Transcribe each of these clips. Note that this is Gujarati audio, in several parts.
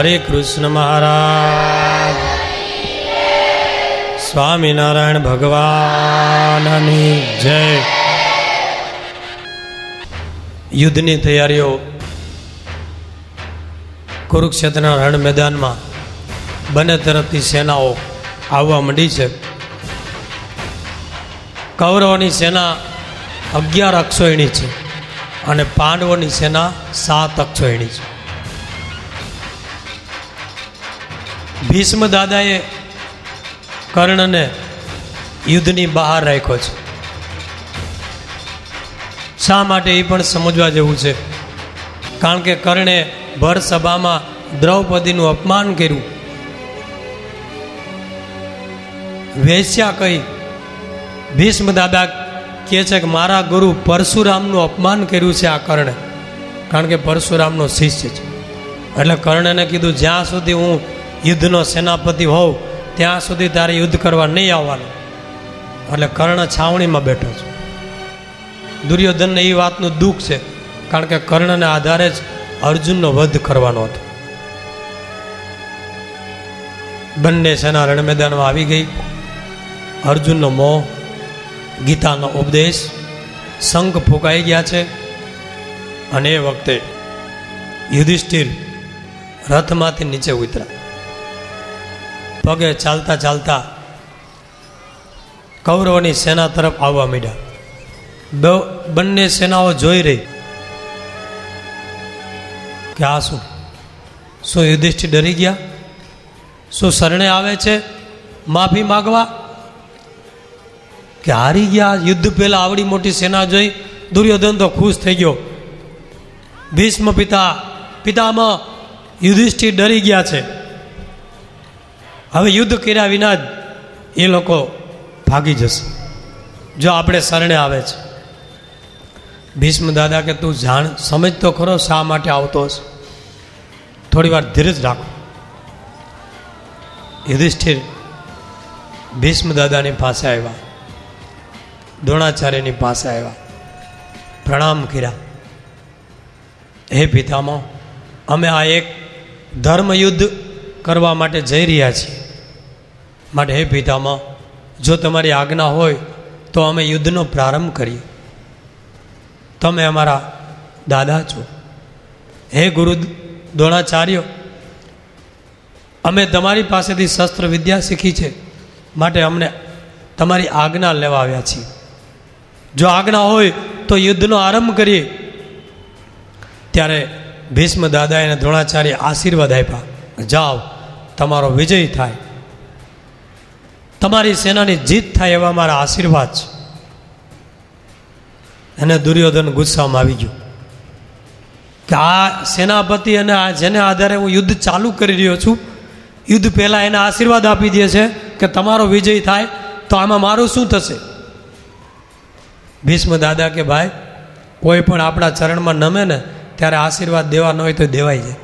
હરે કૃષ્ણ મહારાજ. સ્વામિનારાયણ ભગવાનની જય. યુદ્ધની તૈયારીઓ કુરુક્ષેત્રના રણ મેદાનમાં બંને તરફથી સેનાઓ આવવા માંડી છે. કૌરવોની સેના અગિયાર અક્ષોયણી છે અને પાંડવોની સેના સાત અક્ષોહિણી છે. ભીષ્મ દાદાએ કર્ણને યુદ્ધની બહાર રાખ્યો છે. શા માટે એ પણ સમજવા જેવું છે? કારણ કે કર્ણે ભર સભામાં દ્રૌપદીનું અપમાન કર્યું. વેશ્યા કહી ભીષ્મ દાદા કહે છે કે મારા ગુરુ પરશુરામનું અપમાન કર્યું છે આ કર્ણે. કારણ કે પરશુરામનો શિષ્ય છે. એટલે કર્ણને કીધું, જ્યાં સુધી હું યુદ્ધનો સેનાપતિ હોઉં, ત્યાં સુધી તારે યુદ્ધ કરવા નહીં આવવાનું. એટલે કર્ણ છાવણીમાં બેઠો છે. દુર્યોધનને એ વાતનું દુઃખ છે, કારણ કે કર્ણને આધારે જ અર્જુનનો વધ કરવાનો હતો. બંને સેના રણ મેદાનમાં આવી ગઈ. અર્જુનનો મોહ, ગીતાનો ઉપદેશ, શંખ ફૂંકાઈ ગયા છે. અને એ વખતે યુધિષ્ઠિર રથમાંથી નીચે ઉતર્યા. પગે ચાલતા ચાલતા કૌરવની સેના તરફ આવવા માંડ્યા. બંને સેનાઓ જોઈ રહી કે આ શું? શું યુધિષ્ઠિર ડરી ગયા? શું શરણે આવે છે? માફી માગવા? કે હારી ગયા? યુદ્ધ પહેલા આવડી મોટી સેના જોઈ દુર્યોધન તો ખુશ થઈ ગયો. ભીષ્મ પિતા પિતામાં યુધિષ્ઠિર ડરી ગયા છે. હવે યુદ્ધ કર્યા વિના જ એ લોકો ભાગી જશે. જો આપણે શરણે આવે છે. ભીષ્મ દાદા કે તું જાણ, સમજ તો ખરો શા માટે આવતો હશે? થોડી વાર ધીરજ રાખો. યુધિષ્ઠિર ભીષ્મ દાદાની પાસે આવ્યા. દ્રોણાચાર્યની પાસે આવ્યા. પ્રણામ કર્યા. હે પિતામાં અમે આ એક ધર્મયુદ્ધ કરવા માટે જઈ રહ્યા છીએ. માટે હે પિતામાં, જો તમારી આજ્ઞા હોય, તો અમે યુદ્ધનો પ્રારંભ કરીએ. તમે અમારા દાદા છો. હે ગુરુ દ્રોણાચાર્ય, અમે તમારી પાસેથી શસ્ત્ર વિદ્યા શીખી છે, માટે અમને તમારી આજ્ઞા લેવા આવ્યા છીએ. જો આજ્ઞા હોય, તો યુદ્ધનો આરંભ કરીએ. ત્યારે ભીષ્મ દાદાએ એને દ્રોણાચાર્ય આશીર્વાદ આપ્યા. જાઓ, તમારો વિજય થાય. તમારી સેનાની જીત થાય એવા મારા આશીર્વાદ છે. અને દુર્યોધન ગુસ્સામાં આવી ગયો કે આ સેનાપતિ અને આ જેને આધારે હું યુદ્ધ ચાલુ કરી રહ્યો છું, યુદ્ધ પહેલાં એને આશીર્વાદ આપી દે છે કે તમારો વિજય થાય તો આમાં મારું શું થશે? ભીષ્મ દાદા કે ભાઈ, કોઈ પણ આપણા ચરણમાં નમે ને ત્યારે આશીર્વાદ દેવા ન હોય તો દેવાય જાય.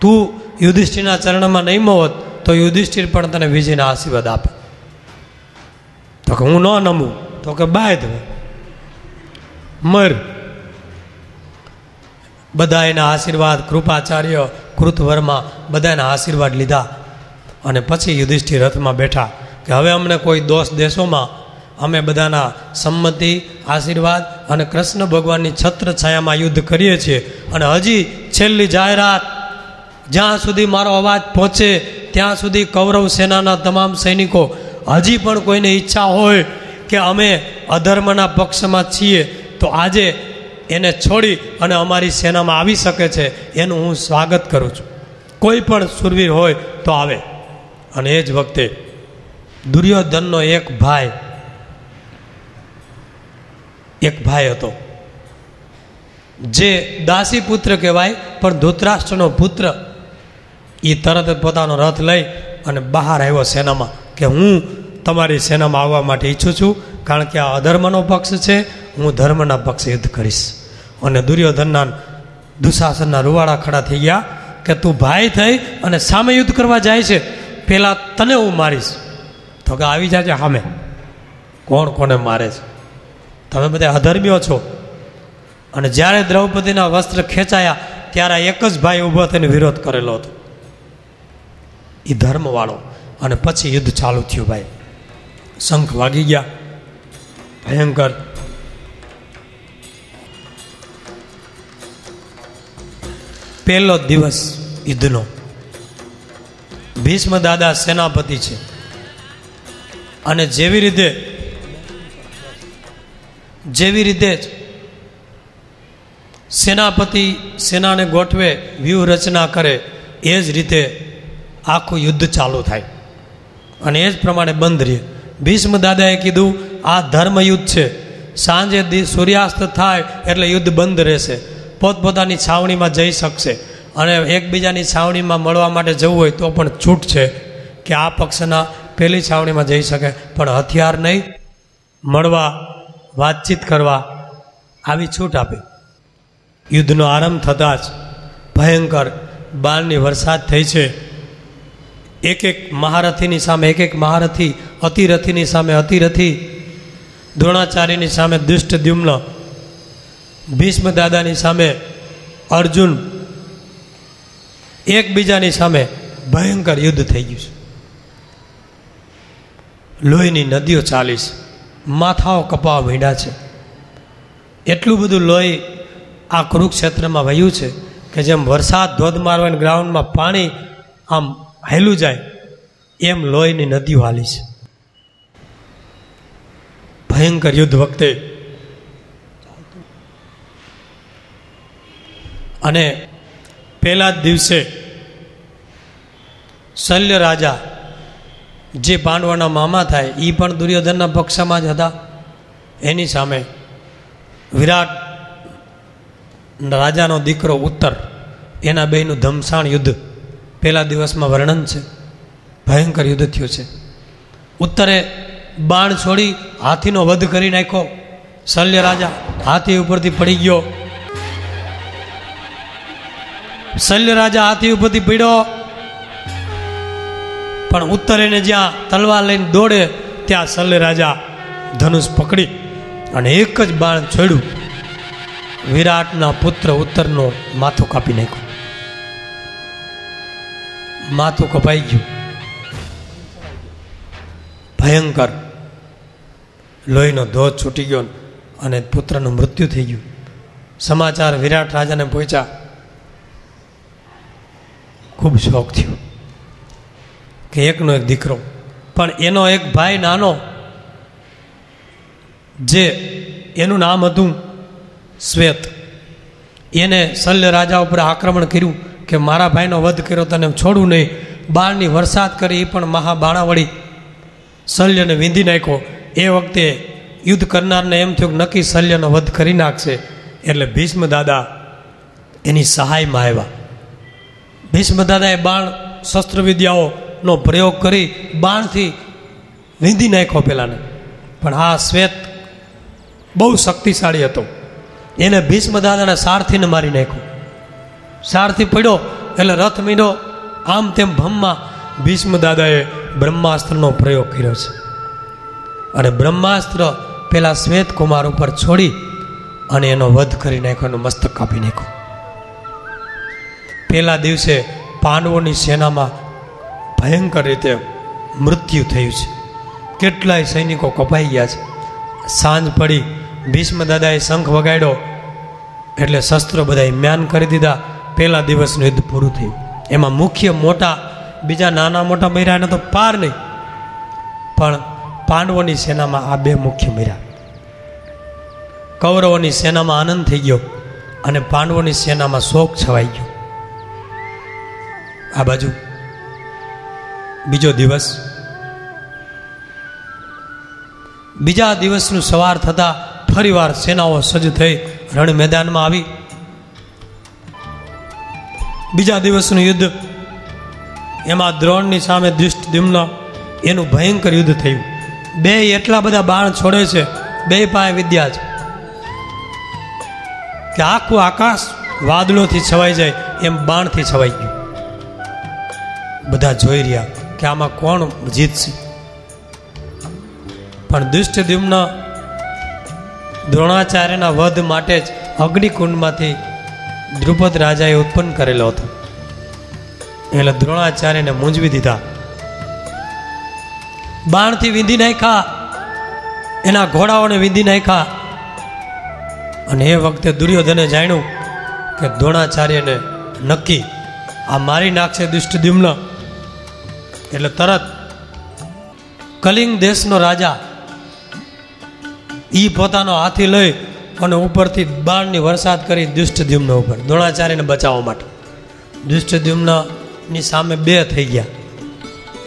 તું યુધિષ્ઠિરના ચરણમાં નહીં હોત તો યુધિષ્ઠિર પણ તને વિજયના આશીર્વાદ આપે. તો કે હું ન નમું તો કે બાય તમે મર બધા એના આશીર્વાદ કૃપાચાર્ય કૃતવર્મા બધાના આશીર્વાદ લીધા અને પછી યુધિષ્ઠિર રથમાં બેઠા કે હવે અમને કોઈ દોષ દેશોમાં અમે બધાના સંમતિ, આશીર્વાદ અને કૃષ્ણ ભગવાનની છત્ર છાયામાં યુદ્ધ કરીએ છીએ. અને હજી છેલ્લી જાહેરાત, જ્યાં સુધી મારો અવાજ પહોંચે, ત્યાં સુધી કૌરવ સેનાના તમામ સૈનિકો હજી પણ કોઈને ઈચ્છા હોય કે અમે અધર્મના પક્ષમાં છીએ, તો આજે એને છોડી અને અમારી સેનામાં આવી શકે છે, એનું હું સ્વાગત કરું છું. કોઈ પણ સુરવીર હોય તો આવે. અને એ જ વખતે દુર્યોધનનો એક ભાઈ એક ભાઈ હતો, જે દાસી પુત્ર કહેવાય, પણ ધૃતરાષ્ટ્રનો પુત્ર એ તરત પોતાનો રથ લઈ અને બહાર આવ્યો સેનામાં. કે હું તમારી સેનામાં આવવા માટે ઈચ્છું છું, કારણ કે આ અધર્મનો પક્ષ છે, હું ધર્મના પક્ષે યુદ્ધ કરીશ. અને દુર્યોધનના દુશાસનના રૂવાડા ખડા થઈ ગયા કે તું ભાઈ થઈ અને સામે યુદ્ધ કરવા જાય છે પહેલાં તને હું મારીશ. તો કે આવી જાજે સામે કોણ કોને મારે છે? તમે બધા અધર્મીઓ છો. અને જ્યારે દ્રૌપદીના વસ્ત્ર ખેંચાયા, ત્યારે એક જ ભાઈ ઊભો થઈને વિરોધ કરેલો હતો. એ ધર્મવાળો. અને પછી યુદ્ધ ચાલુ થયું ભાઈ. શંખ વાગી ગયા. ભયંકર. પહેલો દિવસ યુદ્ધનો. ભીષ્મ દાદા સેનાપતિ છે. અને જેવી રીતે જેવી રીતે જ સેનાપતિ સેનાને ગોઠવે વ્યૂહ રચના કરે, એ જ રીતે આખું યુદ્ધ ચાલુ થાય. અને એ જ પ્રમાણે બંધ રહે ભીષ્મ દાદાએ કીધું, આ ધર્મયુદ્ધ છે. સાંજે સૂર્યાસ્ત થાય એટલે યુદ્ધ બંધ રહેશે. પોતપોતાની છાવણીમાં જઈ શકશે. અને એકબીજાની છાવણીમાં મળવા માટે જવું હોય તો પણ છૂટ છે કે આ પક્ષના પહેલી છાવણીમાં જઈ શકે. પણ હથિયાર નહીં, મળવા, વાતચીત કરવા આવી છૂટ આપી. યુદ્ધનો આરંભ થતાં જ ભયંકર બાણની વરસાદ થઈ છે. એક એક મહારથીની સામે એક એક મહારથી, અતિરથીની સામે, અતિરથી, દ્રોણાચાર્યની સામે દુષ્ટ દ્યુમ્ન ભીષ્મ દાદાની સામે અર્જુન, એકબીજાની સામે ભયંકર યુદ્ધ થઈ ગયું છે. લોહીની નદીઓ ચાલી છે. માથાઓ કપાવા ભીંડા છે. એટલું બધું લોહી આ કુરુક્ષેત્રમાં વહ્યું છે કે જેમ વરસાદ ધોધ મારવાની ગ્રાઉન્ડમાં પાણી આમ હેલું જાય, એમ લોહીની નદીઓ હાલી છે. ભયંકર યુદ્ધ વખતે. અને પહેલા જ દિવસે શલ્ય રાજા જે પાંડવોના મામા થાય એ પણ દુર્યોધનના પક્ષમાં જ હતા. એની સામે વિરાટ રાજાનો દીકરો ઉત્તર, એના બેનું ધમસાણ યુદ્ધ. પહેલા દિવસમાં વર્ણન છે. ભયંકર યુદ્ધ થયું છે. ઉત્તરે બાણ છોડી હાથીનો વધ કરી નાખ્યો. શલ્ય રાજા હાથી ઉપરથી પડી ગયો. શલ્ય રાજા હાથી ઉપરથી પીડ્યો પણ ઉત્તરે એને જ્યાં તલવાર લઈને દોડે, ત્યાં શલ્ય રાજા ધનુષ પકડી અને એક જ બાણ છોડ્યું. વિરાટના પુત્ર ઉત્તરનો માથું કાપી નાખ્યું. માથું કપાઈ ગયું. ભયંકર. લોહીનો ધોધ છૂટી ગયો અને પુત્રનું મૃત્યુ થઈ ગયું. સમાચાર વિરાટ રાજાને પહોંચ્યા. ખૂબ શોખ થયો કે એકનો એક દીકરો, પણ એનો એક ભાઈ નાનો, જે એનું નામ હતું શ્વેત. એને શલ્ય રાજા ઉપર આક્રમણ કર્યું કે મારા ભાઈનો વધ કર્યો તને છોડું નહીં. બાણની વરસાદ કરી એ પણ મહાબાણાવળી શલ્યને વીંધી નાખ્યો. એ વખતે યુદ્ધ કરનારને એમ થયું કે નક્કી શલ્યનો વધ કરી નાખશે. એટલે ભીષ્મ દાદા એની સહાયમાં આવ્યા. ભીષ્મ દાદાએ બાણ શસ્ત્રવિદ્યાઓનો પ્રયોગ કરી બાણથી વીંધી નાખ્યો પેલાને. પણ આ શ્વેત બહુ શક્તિશાળી હતો. એને ભીષ્મ દાદાને સારથીને મારી નાખ્યો. સારથી પડ્યો એટલે રથ મીંડો. આમ તેમ ભમમાં ભીષ્મ દાદાએ બ્રહ્માસ્ત્રનો પ્રયોગ કર્યો છે. અને બ્રહ્માસ્ત્ર પેલા શ્વેત કુમાર ઉપર છોડી અને એનો વધ કરી નાખ્યો એનું મસ્તક કાપી નાખ્યું. પહેલા દિવસે પાંડવોની સેનામાં ભયંકર રીતે મૃત્યુ થયું છે. કેટલાય સૈનિકો કપાઈ ગયા છે. સાંજ પડી, ભીષ્મ દાદાએ શંખ વગાડ્યો એટલે શસ્ત્રો બધા મ્યાન કરી દીધા. પહેલા દિવસનું યુદ્ધ પૂરું થયું. એમાં મુખ્ય મોટા, બીજા નાના મોટા મર્યાને તો પાર નહીં. પણ પાંડવોની સેનામાં આ બે મુખ્ય મર્યા. કૌરવોની સેનામાં આનંદ થઈ ગયો અને પાંડવોની સેનામાં શોક છવાઈ ગયો. આ બાજુ, બીજો દિવસ. બીજા દિવસનું સવાર થતાં ફરીવાર સેનાઓ સજ્જ થઈ રણ મેદાનમાં આવી. બીજા દિવસનું યુદ્ધ. એમાં દ્રોણની સામે દુષ્ટ દિમ્ન એનું ભયંકર યુદ્ધ થયું. બે એટલા બધા બાણ છોડે છે, બે પાસે વિદ્યા છે. કે આખું આકાશ વાદળોથી છવાઈ જાય, એમ બાણથી છવાઈ ગયું. બધા જોઈ રહ્યા કે આમાં કોણ જીતશે. પણ દુષ્ટ દિમ્ન દ્રોણાચાર્યના વધ માટે જ અગ્નિકુંડમાંથી દ્રુપદ રાજાએ ઉત્પન્ન કરેલો હતો. એટલે દ્રોણાચાર્યને મૂંઝવી દીધા. બાણથી વિંધી નાખ્યા. એના ઘોડાઓને વિંધી નાખ્યા. અને એ વખતે દુર્યોધને જાણ્યું કે દ્રોણાચાર્યને નક્કી આ મારી નાખશે દુષ્ટદ્યુમ્ન. એટલે તરત કલિંગ દેશનો રાજા ઈ પોતાનો હાથી લઈ અને ઉપરથી બાણની વરસાદ કરી દુષ્ટદ્યુમ્ન ઉપર, દ્રોણાચાર્યને બચાવવા માટે. દુષ્ટદ્યુમ્નની સામે બે થઈ ગયા.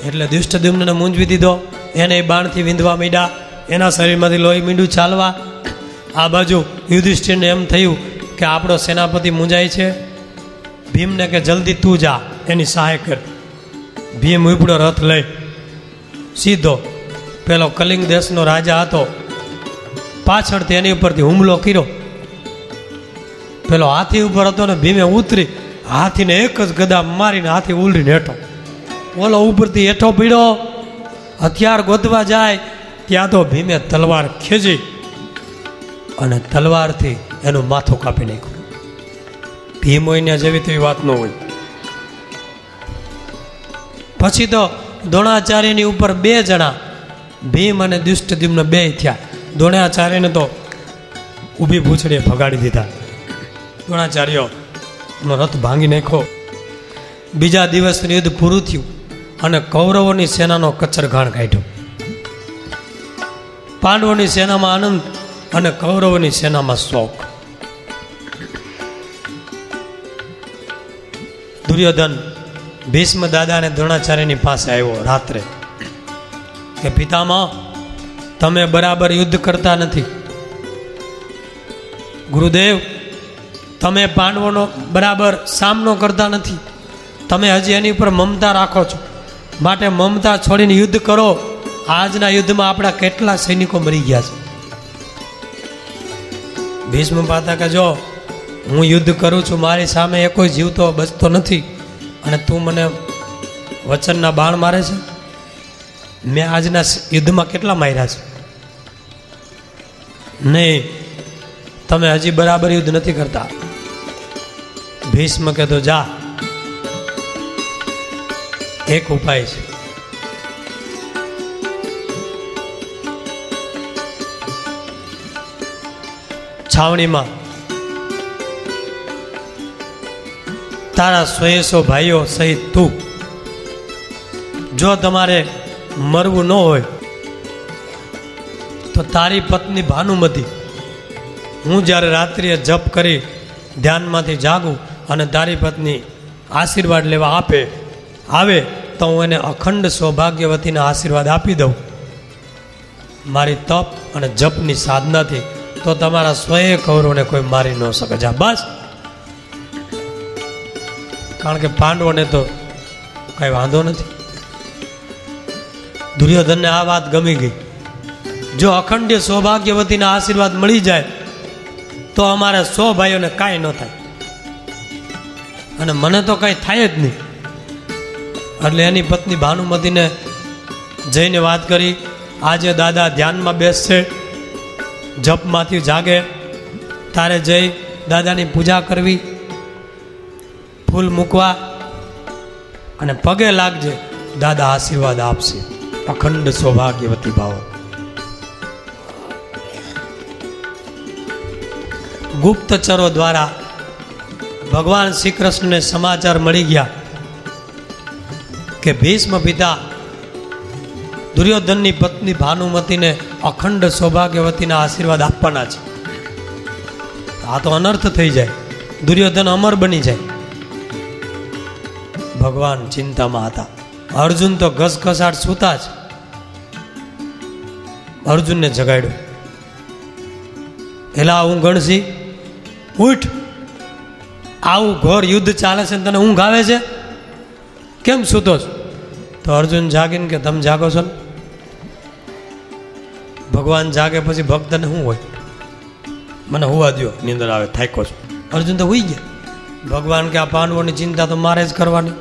એટલે દુષ્ટદ્યુમ્નને મૂંઝવી દીધો, એને એ બાણથી વિંધવા મીડા એના શરીરમાંથી લોહી મીંડું ચાલવા. આ બાજુ યુધિષ્ઠિરને એમ થયું કે આપણો સેનાપતિ મૂંઝાય છે. ભીમને કે જલ્દી તું જા, એની સહાય કર. ભીમ ઉપડો રથ લઈ. સીધો, પેલો કલિંગ દેશનો રાજા હતો પાછળથી એની ઉપરથી હુમલો કર્યો. પેલો હાથી ઉપર હતો ને ભીમે ઉતરી, હાથીને એક જ ગદા મારીને હાથી ઉલરીને હેઠો. ઓલો ઉપરથી હેઠો પીડ્યો. હથિયાર ગોતવા જાય, ત્યાં તો ભીમે તલવાર ખેંચી અને તલવારથી એનું માથું કાપી નાખ્યું. ભીમ હોય જેવી તેવી વાત ન હોય. પછી તો દ્રોણાચાર્યની ઉપર બે જણા, ભીમ અને દુષ્ટદ્યુમ્ન બે થયા. દ્રોણાચાર્યને તો ઊભી પૂંછડીએ ભગાડી દીધા. દ્રોણાચાર્યનો રથ ભાંગી નાખ્યો. બીજા દિવસનું યુદ્ધ પૂરું થયું અને કૌરવોની સેનાનો કચ્છરઘાણ કાઢ્યો. પાંડવોની સેનામાં આનંદ અને કૌરવોની સેનામાં શોક. દુર્યોધન ભીષ્મ દાદા અને દ્રોણાચાર્યની પાસે આવ્યો રાત્રે. કે પિતામાં તમે બરાબર યુદ્ધ કરતા નથી. ગુરુદેવ, તમે પાંડવોનો બરાબર સામનો કરતા નથી. તમે હજી એની ઉપર મમતા રાખો છો. માટે મમતા છોડીને યુદ્ધ કરો. આજના યુદ્ધમાં આપણા કેટલા સૈનિકો મરી ગયા છે. ભીષ્મ પાતા કે જો, હું યુદ્ધ કરું છું, મારી સામે એ કોઈ જીવતો બચતો નથી. અને તું મને વચનના બાણ મારે છે? મેં આજના યુદ્ધમાં કેટલા માર્યા છે? નહીં. તમે હજી બરાબર યુદ્ધ નથી કરતા. ભીષ્મ કે તો જા. એક ઉપાય છે. છાવણીમાં, તારા સોએસો ભાઈઓ સહિત તું, જો તમારે મરવું ન હોય તો તારી પત્ની ભાનુમતી, હું જ્યારે રાત્રિએ જપ કરી ધ્યાનમાંથી જાગું અને તારી પત્ની આશીર્વાદ લેવા આપે, આવે તો હું એને અખંડ સૌભાગ્યવતીના આશીર્વાદ આપી દઉં. મારી તપ અને જપની સાધનાથી તો તમારા સ્વયં કૌરવને કોઈ મારી ન શકે. જા, બસ. કારણ કે પાંડવોને તો કઈ વાંધો નથી. દુર્યોધનને આ વાત ગમી ગઈ. જો અખંડ સૌભાગ્યવતીના આશીર્વાદ મળી જાય, તો અમારા સો ભાઈઓને કાંઈ ન થાય. અને મને તો કાંઈ થાય જ નહીં. એટલે એની પત્ની ભાનુમતીને જઈને વાત કરી, આજે દાદા ધ્યાનમાં બેસશે, જપમાંથી જાગે. તારે જઈ દાદાની પૂજા કરવી, ફૂલ મૂકવા અને પગે લાગજે. દાદા આશીર્વાદ આપશે. અખંડ સૌભાગ્યવતી ભાવો. ગુપ્તચરો દ્વારા ભગવાન શ્રી કૃષ્ણને સમાચાર મળી ગયા કે ભીષ્મ પિતા દુર્યોધનની પત્ની ભાનુમતીને અખંડ સૌભાગ્યવતીના આશીર્વાદ આપવાના છે. આ તો અનર્થ થઈ જાય. દુર્યોધન અમર બની જાય. ભગવાન ચિંતામાં હતા. અર્જુન તો ઘસઘસાટ સૂતા જ. અર્જુનને જગાડ્યો. એલા હું ગણસી ઉઠ. આવું ઘોર યુદ્ધ ચાલે છે તને ઊંઘ આવે છે? કેમ સૂતો છો? તો અર્જુન જાગીને કે તમે જાગો છો ને? ભગવાન જાગે પછી ભક્તને શું હોય? મને હોવા દો નીંદર આવે થાક્યો છું. અર્જુન તો હોઈ ગયા. ભગવાન કે આ પાંડવોની ચિંતા તો મારે જ કરવાની.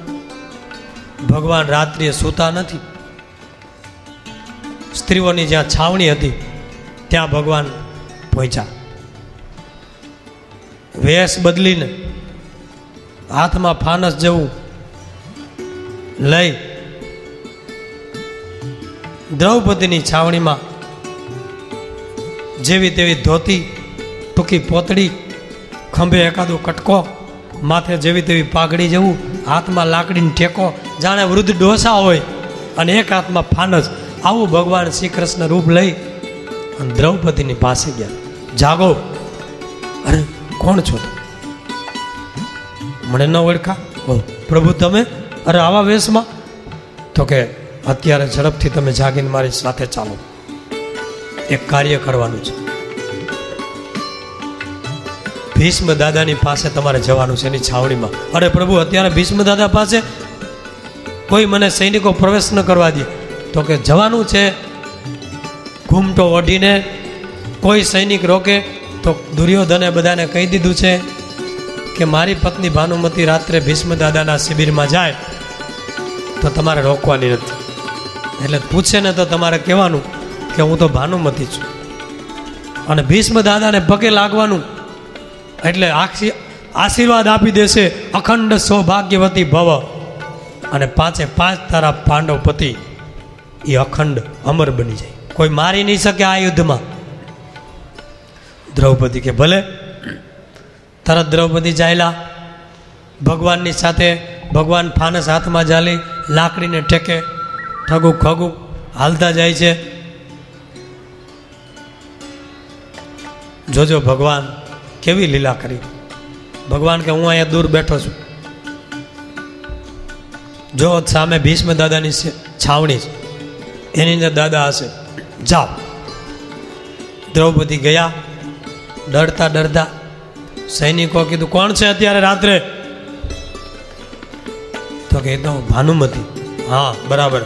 ભગવાન રાત્રિએ સૂતા નથી. સ્ત્રીઓની જ્યાં છાવણી હતી ત્યાં ભગવાન પહોંચ્યા. વેશ બદલીને હાથમાં ફાનસ જેવું લઈ દ્રૌપદીની છાવણીમાં જેવી તેવી ધોતી, ટૂંકી પોતડી ખંભે એકાદો કટકો, માથે જેવી તેવી પાઘડી જેવું, હાથમાં લાકડીને ટેકો જાણે વૃદ્ધ ડોસા હોય અને એક હાથમાં ફાનસ. આવું ભગવાન શ્રી કૃષ્ણ રૂપ લઈ અને દ્રૌપદીની પાસે ગયા. જાગો. અરે કોણ છો મને ન ઓળખા? પ્રભુ તમે? અરે આવા વેશમાં? તો કે અત્યારે ઝડપથી તમે જાગીને મારી સાથે ચાલો. એક કાર્ય કરવાનું છે. ભીષ્મ દાદાની પાસે તમારે જવાનું છે એની છાવણીમાં. અરે પ્રભુ અત્યારે ભીષ્મ દાદા પાસે કોઈ મને સૈનિકો પ્રવેશ ન કરવા દે. તો કે જવાનું છે. ઘૂમટો ઓઢીને કોઈ સૈનિક રોકે તો દુર્યોધને બધાને કહી દીધું છે કે મારી પત્ની ભાનુમતી રાત્રે ભીષ્મ દાદાના શિબિરમાં જાય તો તમારે રોકવાની નથી. એટલે પૂછે ને તો તમારે કહેવાનું કે હું તો ભાનુમતી છું. અને ભીષ્મ દાદાને પગે લાગવાનું એટલે આખી આશીર્વાદ આપી દેશે અખંડ સૌભાગ્યવતી ભવ. અને પાંચે પાંચ તારા પાંડવ પતિ એ અખંડ અમર બની જાય. કોઈ મારી નહીં શકે આ યુદ્ધમાં. દ્રૌપદી કે ભલે, તરત દ્રૌપદી જાયલા. ભગવાનની સાથે, ભગવાન ફાનસ હાથમાં ચાલી લાકડીને ટેકે ઠગું ખગું, હાલતા જાય છે. જોજો ભગવાન કેવી લીલા કરી. ભગવાન કે હું અહીંયા દૂર બેઠો છું. જો સામે ભીષ્મ દાદાની છાવણી છે. એની અંદર દાદા હશે. જાઓ. દ્રૌપદી ગયા. ડરતા ડરતા સૈનિકો કીધું, કોણ છે અત્યારે રાત્રે? તો કે તો ભાનુમતી. હા, બરાબર.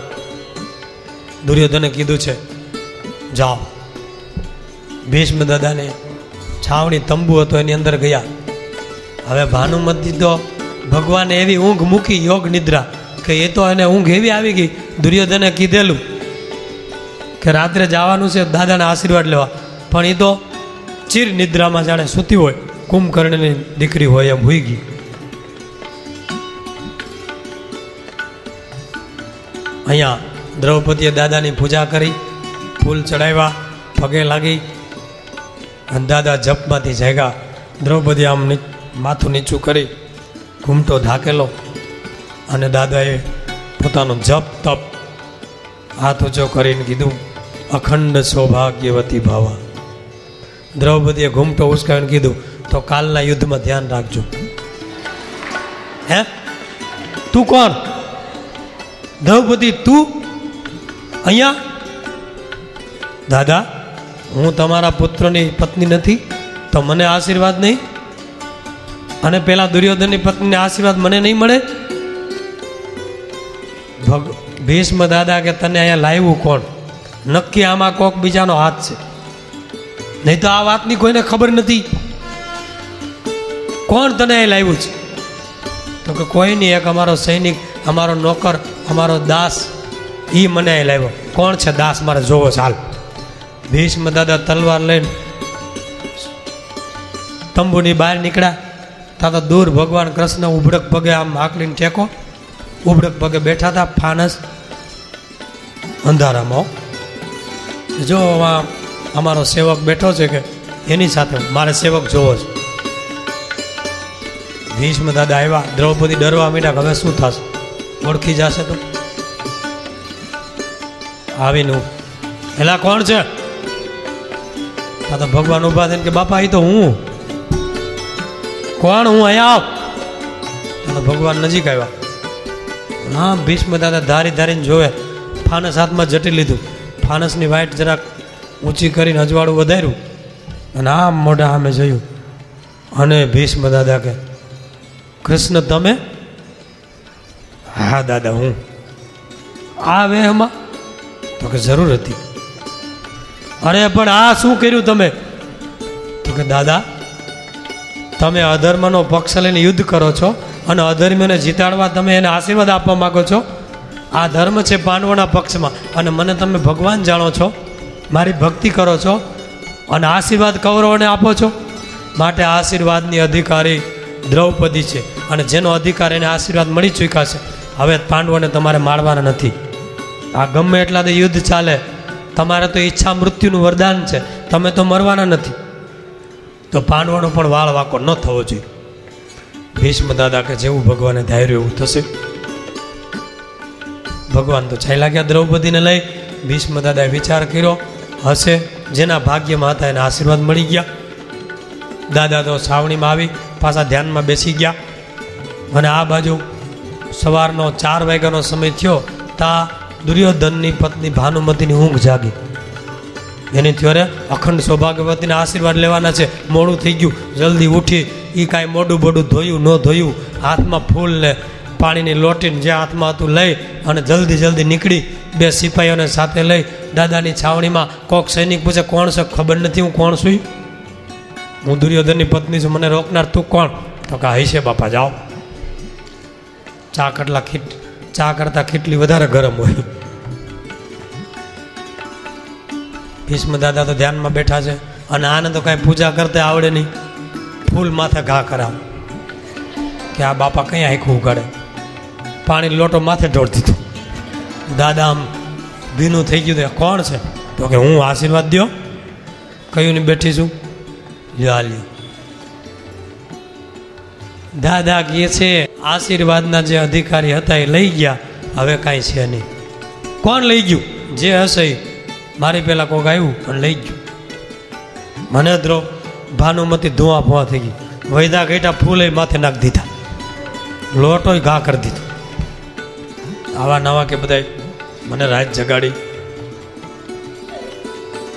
દુર્યોધને કીધું છે, જાઓ. ભીષ્મ દાદાને છાવણી તંબુ હતો, એની અંદર ગયા. હવે ભાનુમતી તો ભગવાને એવી ઊંઘ મૂકી, યોગ નિદ્રા, કે એ તો એને ઊંઘ એવી આવી ગઈ, દુર્યોધને કીધેલું કે રાત્રે જવાનું છે, દાદાના આશીર્વાદ લેવા. પણ એ તો ચીર નિદ્રામાં જાણે સૂતી હોય, કુંભકર્ણની દીકરી હોય એમ હોઈ ગઈ. અહીંયા દ્રૌપદીએ દાદાની પૂજા કરી, ફૂલ ચડાવ્યા, પગે લાગી, અને દાદા જપમાંથી જાગ્યા. દ્રૌપદી આમ માથું નીચું કરી, ઘૂમટો ઢાકેલો, અને દાદાએ પોતાનો જપ તપ, હાથ ઊંચો કરીને કીધું, અખંડ સૌભાગ્યવતી ભાવા. દ્રૌપદીએ ઘૂમટો ઉસકાવીને કીધું, તો કાલના યુદ્ધમાં ધ્યાન રાખજો. હે? તું કોણ? દ્રૌપદી, તું અહીંયા? દાદા, હું તમારા પુત્રની પત્ની નથી, તો મને આશીર્વાદ નહીં? અને પેલા દુર્યોધનની પત્નીને આશીર્વાદ મને નહીં મળે? ભીષ્મ દાદા કે, તને અહીંયા લાવ્યું કોણ? નક્કી આમાં કોક બીજાનો હાથ છે. નહીં તો આ વાતની કોઈને ખબર નથી. કોણ તને એ લાવ્યું છે? તો કે કોઈ નહીં, એક અમારો સૈનિક, અમારો નોકર, અમારો દાસ એ મને અહીં લાવ્યો. કોણ છે દાસ? મારે જોવો ચાલ ભીષ્મ દાદા તલવાર લઈને તંબુની બહાર નીકળ્યા. તા તો દૂર ભગવાન કૃષ્ણ ઉભડક પગે આમ હાકલીને ટેકો. ઉભડક પગે બેઠા હતા ફાનસ. અંધારામાં જો અમારો સેવક બેઠો છે કે એની સાથે મારે સેવક જોવો છે. ભીષ્મ દાદા આવ્યા, દ્રૌપદી ડરવા મીઠા હવે શું થશે? ઓળખી જશે તો? આવીને પેલા કોણ છે? આ તો ભગવાન ઊભા થઈને કે બાપા એ તો હું. કોણ? હું અહીંયા આવ. તો ભગવાન નજીક આવ્યા. હા ભીષ્મ દાદા ધારી ધારીને જોવે. ફાનસ હાથમાં જટી લીધું. ફાનસની વાઈટ જરાક ઊંચી કરીને અજવાળું વધાર્યું. અને આમ મોઢા સામે જોયું. અને ભીષ્મ દાદા કે, કૃષ્ણ, તમે? હા, દાદા, હું. આ વેહમાં? તો કે જરૂર હતી. અરે, પણ આ શું કર્યું તમે? તો કે, દાદા, તમે અધર્મનો પક્ષ લઈને યુદ્ધ કરો છો અને અધર્મને જીતાડવા તમે એને આશીર્વાદ આપવા માગો છો. આ ધર્મ છે પાંડવોના પક્ષમાં. અને મને તમે ભગવાન જાણો છો મારી ભક્તિ કરો છો અને આશીર્વાદ કૌરવોને આપો છો? માટે આશીર્વાદની અધિકારી દ્રૌપદી છે અને જેનો અધિકાર એને આશીર્વાદ મળી ચૂક્યા છે. હવે પાંડવોને તમારે મારવાના નથી. આ ગમે એટલા તો યુદ્ધ ચાલે, તમારે તો ઈચ્છા મૃત્યુનું વરદાન છે, તમે તો મરવાના નથી. તો પાંડવોનો પણ વાળ વાકો ન થવો જોઈએ. ભીષ્મ દાદા કે જેવું ભગવાને ધાર્યું એવું થશે? ભગવાન તો ચાલ્યા ગયા દ્રૌપદીને લઈ, ભીષ્મ દાદાએ વિચાર કર્યો હશે? જેના ભાગ્યમાં હતા એને આશીર્વાદ મળી ગયા. દાદા તો છાવણીમાં આવી, પાછા ધ્યાનમાં બેસી ગયા. અને આ બાજુ સવારનો ચાર વાગ્યાનો સમય થયો, તા દુર્યોધનની પત્ની ભાનુમતીની ઊંઘ જાગી. એની ત્યારે અખંડ સૌભાગ્યવતીના આશીર્વાદ લેવાના છે. મોડું થઈ ગયું. જલ્દી ઉઠી એ કાંઈ મોડું બોડું ધોયું ન ધોયું. હાથમાં ફૂલ ને પાણીની લોટીને જે હાથમાં હતું લઈ અને જલ્દી જલ્દી નીકળી. બે સિપાહીઓને સાથે લઈ દાદાની છાવણીમાં કોક સૈનિક પૂછે, કોણ છે? ખબર નથી હું કોણ છું હું દુર્યોધનની પત્ની છું, મને રોકનાર તું કોણ? તો કે છે, બાપા, જાઓ. ચા કરતા ખીટ, ચા કરતાં ખીટલી વધારે ગરમ હોય. ભીષ્મ દાદા તો ધ્યાનમાં બેઠા છે અને આને તો કાંઈ પૂજા કરતા આવડે નહીં. ફૂલ માથે ઘા કરાવ. કે આ બાપા ક્યાં આખું ઉગાડે? પાણી લોટો માથે ઢોળ દીધું. દાદા આમ ભીનું થઈ ગયું તો કોણ છે? તો કે હું આશીર્વાદ દો કયું ને બેઠી છું? લ્યો દાદા કહે છે, આશીર્વાદના જે અધિકારી હતા એ લઈ ગયા, હવે કાંઈ છે નહીં. કોણ લઈ ગયું? જે હશે મારી પહેલાં કોક આવ્યું, પણ લઈ ગયું. મને દ્રો, ભાનુમતી ધુઆ ભુઆ થઈ ગઈ. વૈદા ગઈટા ફૂલે માથે નાખી દીધા. લોટોય ઘા કરી દીધો. આવા નવા કે બધાય મને રાત જગાડી.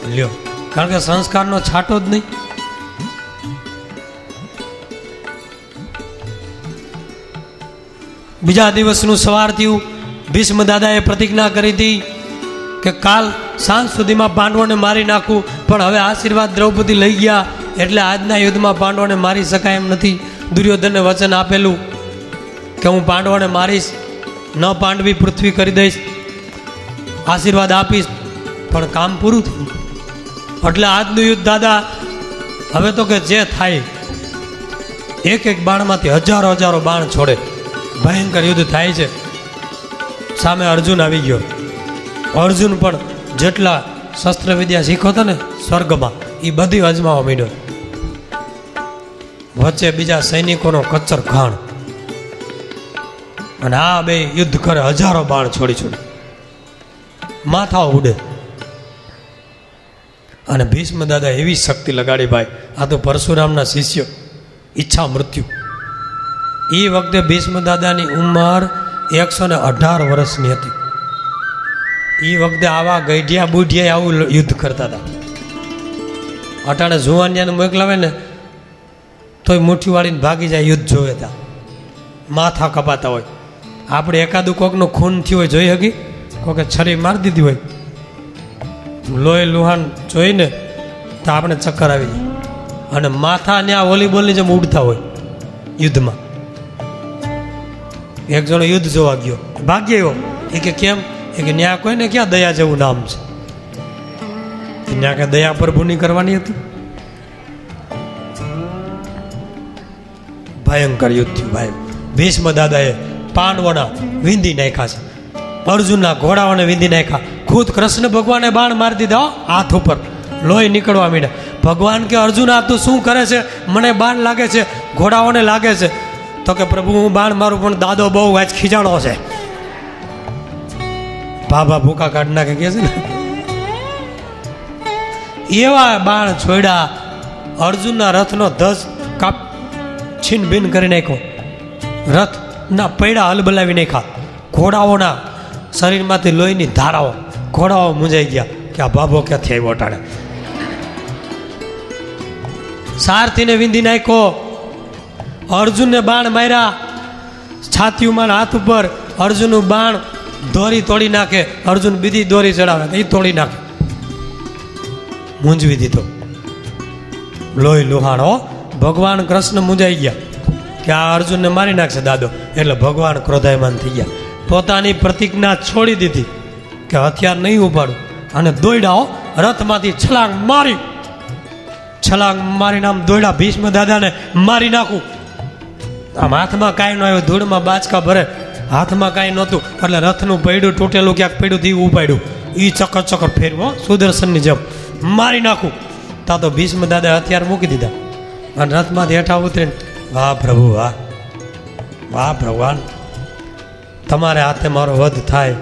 લ્યો. કારણ કે સંસ્કારનો છાંટો જ નહીં. બીજા દિવસનું સવાર થયું. ભીષ્મ દાદાએ પ્રતિજ્ઞા કરી હતી કે કાલ સાંજ સુધીમાં પાંડવોને મારી નાખું. પણ હવે આશીર્વાદ દ્રૌપદી લઈ ગયા એટલે આજના યુદ્ધમાં પાંડવોને મારી શકાય એમ નથી. દુર્યોધનને વચન આપેલું કે હું પાંડવોને મારીશ, ન પાંડવી પૃથ્વી કરી દઈશ. આશીર્વાદ આપીશ. પણ કામ પૂરું થયું એટલે આજનું યુદ્ધ દાદા, હવે તો કે જે થાય, એક એક બાણમાંથી હજારો હજારો બાણ છોડે. ભયંકર યુદ્ધ થાય છે. સામે અર્જુન આવી ગયો. અર્જુન પણ જેટલા શસ્ત્ર વિદ્યા શીખો હતો ને, સ્વર્ગમાં એ બધી અજમાવા માંડ્યો વચ્ચે બીજા સૈનિકોનો કચ્છર ખાણ. અને આ બે યુદ્ધ કરે હજારો બાણ છોડી છોડી. માથા ઉડે. અને ભીષ્મ દાદા એવી શક્તિ લગાડી, ભાઈ, આ તો પરશુરામના શિષ્ય. ઈચ્છા મૃત્યુ. એ વખતે ભીષ્મ દાદાની ઉંમર એકસો ને અઢાર વર્ષની હતી. એ વખતે આવા ગઈઢિયા બુઢિયા આવું યુદ્ધ કરતા હતા. અટાણે જુવાનિયાને મોકલાવે ને, તોય મુઠ્ઠી વાળીને ભાગી જાય, યુદ્ધ જોવે તા માથા કપાતા હોય. આપણે એકાદું કોકનું ખૂન થયું હોય, જોઈ હકી કોકે છરી મારી દીધી હોય. લોહી લુહાન જોઈને તો આપણે ચક્કર આવી જાય. અને માથા ત્યાં વોલીબોલની જેમ ઉડતા હોય યુદ્ધમાં. એક જણો યુદ્ધ જોવા ગયો. ભાગ્ય એવો. એ કે કેમ? એ કે ન્યા કોઈને ક્યાં દયા જેવું નામ છે? ત્યાં કે દયા પ્રભુની કરવાની હતી. ભયંકર યુદ્ધ થયું ભાઈ. ભીષ્મ દાદાએ પાંડવોના વિંધી નાખ્યા છે. અર્જુનના ઘોડાઓને વિંધી નાખ્યા. ખુદ કૃષ્ણ ભગવાને બાણ મારી દીધા. હાથ ઉપર. લોહી નીકળવા માંડ્યા. ભગવાન કે, અર્જુન, આ તું શું કરે છે? મને બાણ લાગે છે. ઘોડાઓને લાગે છે. તો કે, પ્રભુ, હું બાણ મારું, પણ દાદો બહુ આજ ખીજાણો છે. ભાભા ભૂકા કાઢ નાખે કે છે ને? એવા બાણ છોડ્યા. અર્જુનના રથનો ધસ કાપ છીન ભીન કરી નાખ્યો. રથના પૈડા હલ બલાવી નાખ્યા. ઘોડાઓના શરીરમાંથી લોહીની ધારાઓ ઘોડાઓ મૂંઝાઈ ગયા કે આ બાબો ક્યાંથી આવ્યો અટાડે સારથીને વિંધી નાખ્યો. અર્જુનને બાણ માર્યા. છાતીઓમાં હાથ ઉપર અર્જુનનું બાણ દોરી તોડી નાખે. અર્જુન બીજી દોરી ચડાવે એ તોડી નાખે. મૂંઝવી દીધો. લોહી લુહાણો ભગવાન કૃષ્ણ મૂંઝાઈ ગયા. કે આ અર્જુનને મારી નાખશે દાદો. એટલે ભગવાન ક્રોધાયમાન થઈ ગયા. પોતાની પ્રતિજ્ઞા છોડી દીધી કે હથિયાર નહીં ઉપાડું. અને દોયડાઓ રથમાંથી છલાંગ મારી, છલાંગ મારીને આમ દોયડા ભીષ્મ દાદાને મારી નાખું. આમ હાથમાં કાંઈ ન આવ્યું, ધૂળમાં બાચકા ભરે, હાથમાં કાંઈ નહોતું, એટલે રથનું પૈડું તૂટેલું ક્યાંક પડ્યું થી ઉપાડ્યું એ ચક્કર ચક્કર ફેરવો સુદર્શનની જેમ. મારી નાખું. તા તો ભીષ્મ દાદા હથિયાર મૂકી દીધા. અને રથમાંથી હેઠા ઉતરીને, વાહ પ્રભુ, વાહ. વાહ ભગવાન. તમારે હાથે મારો વધ થાય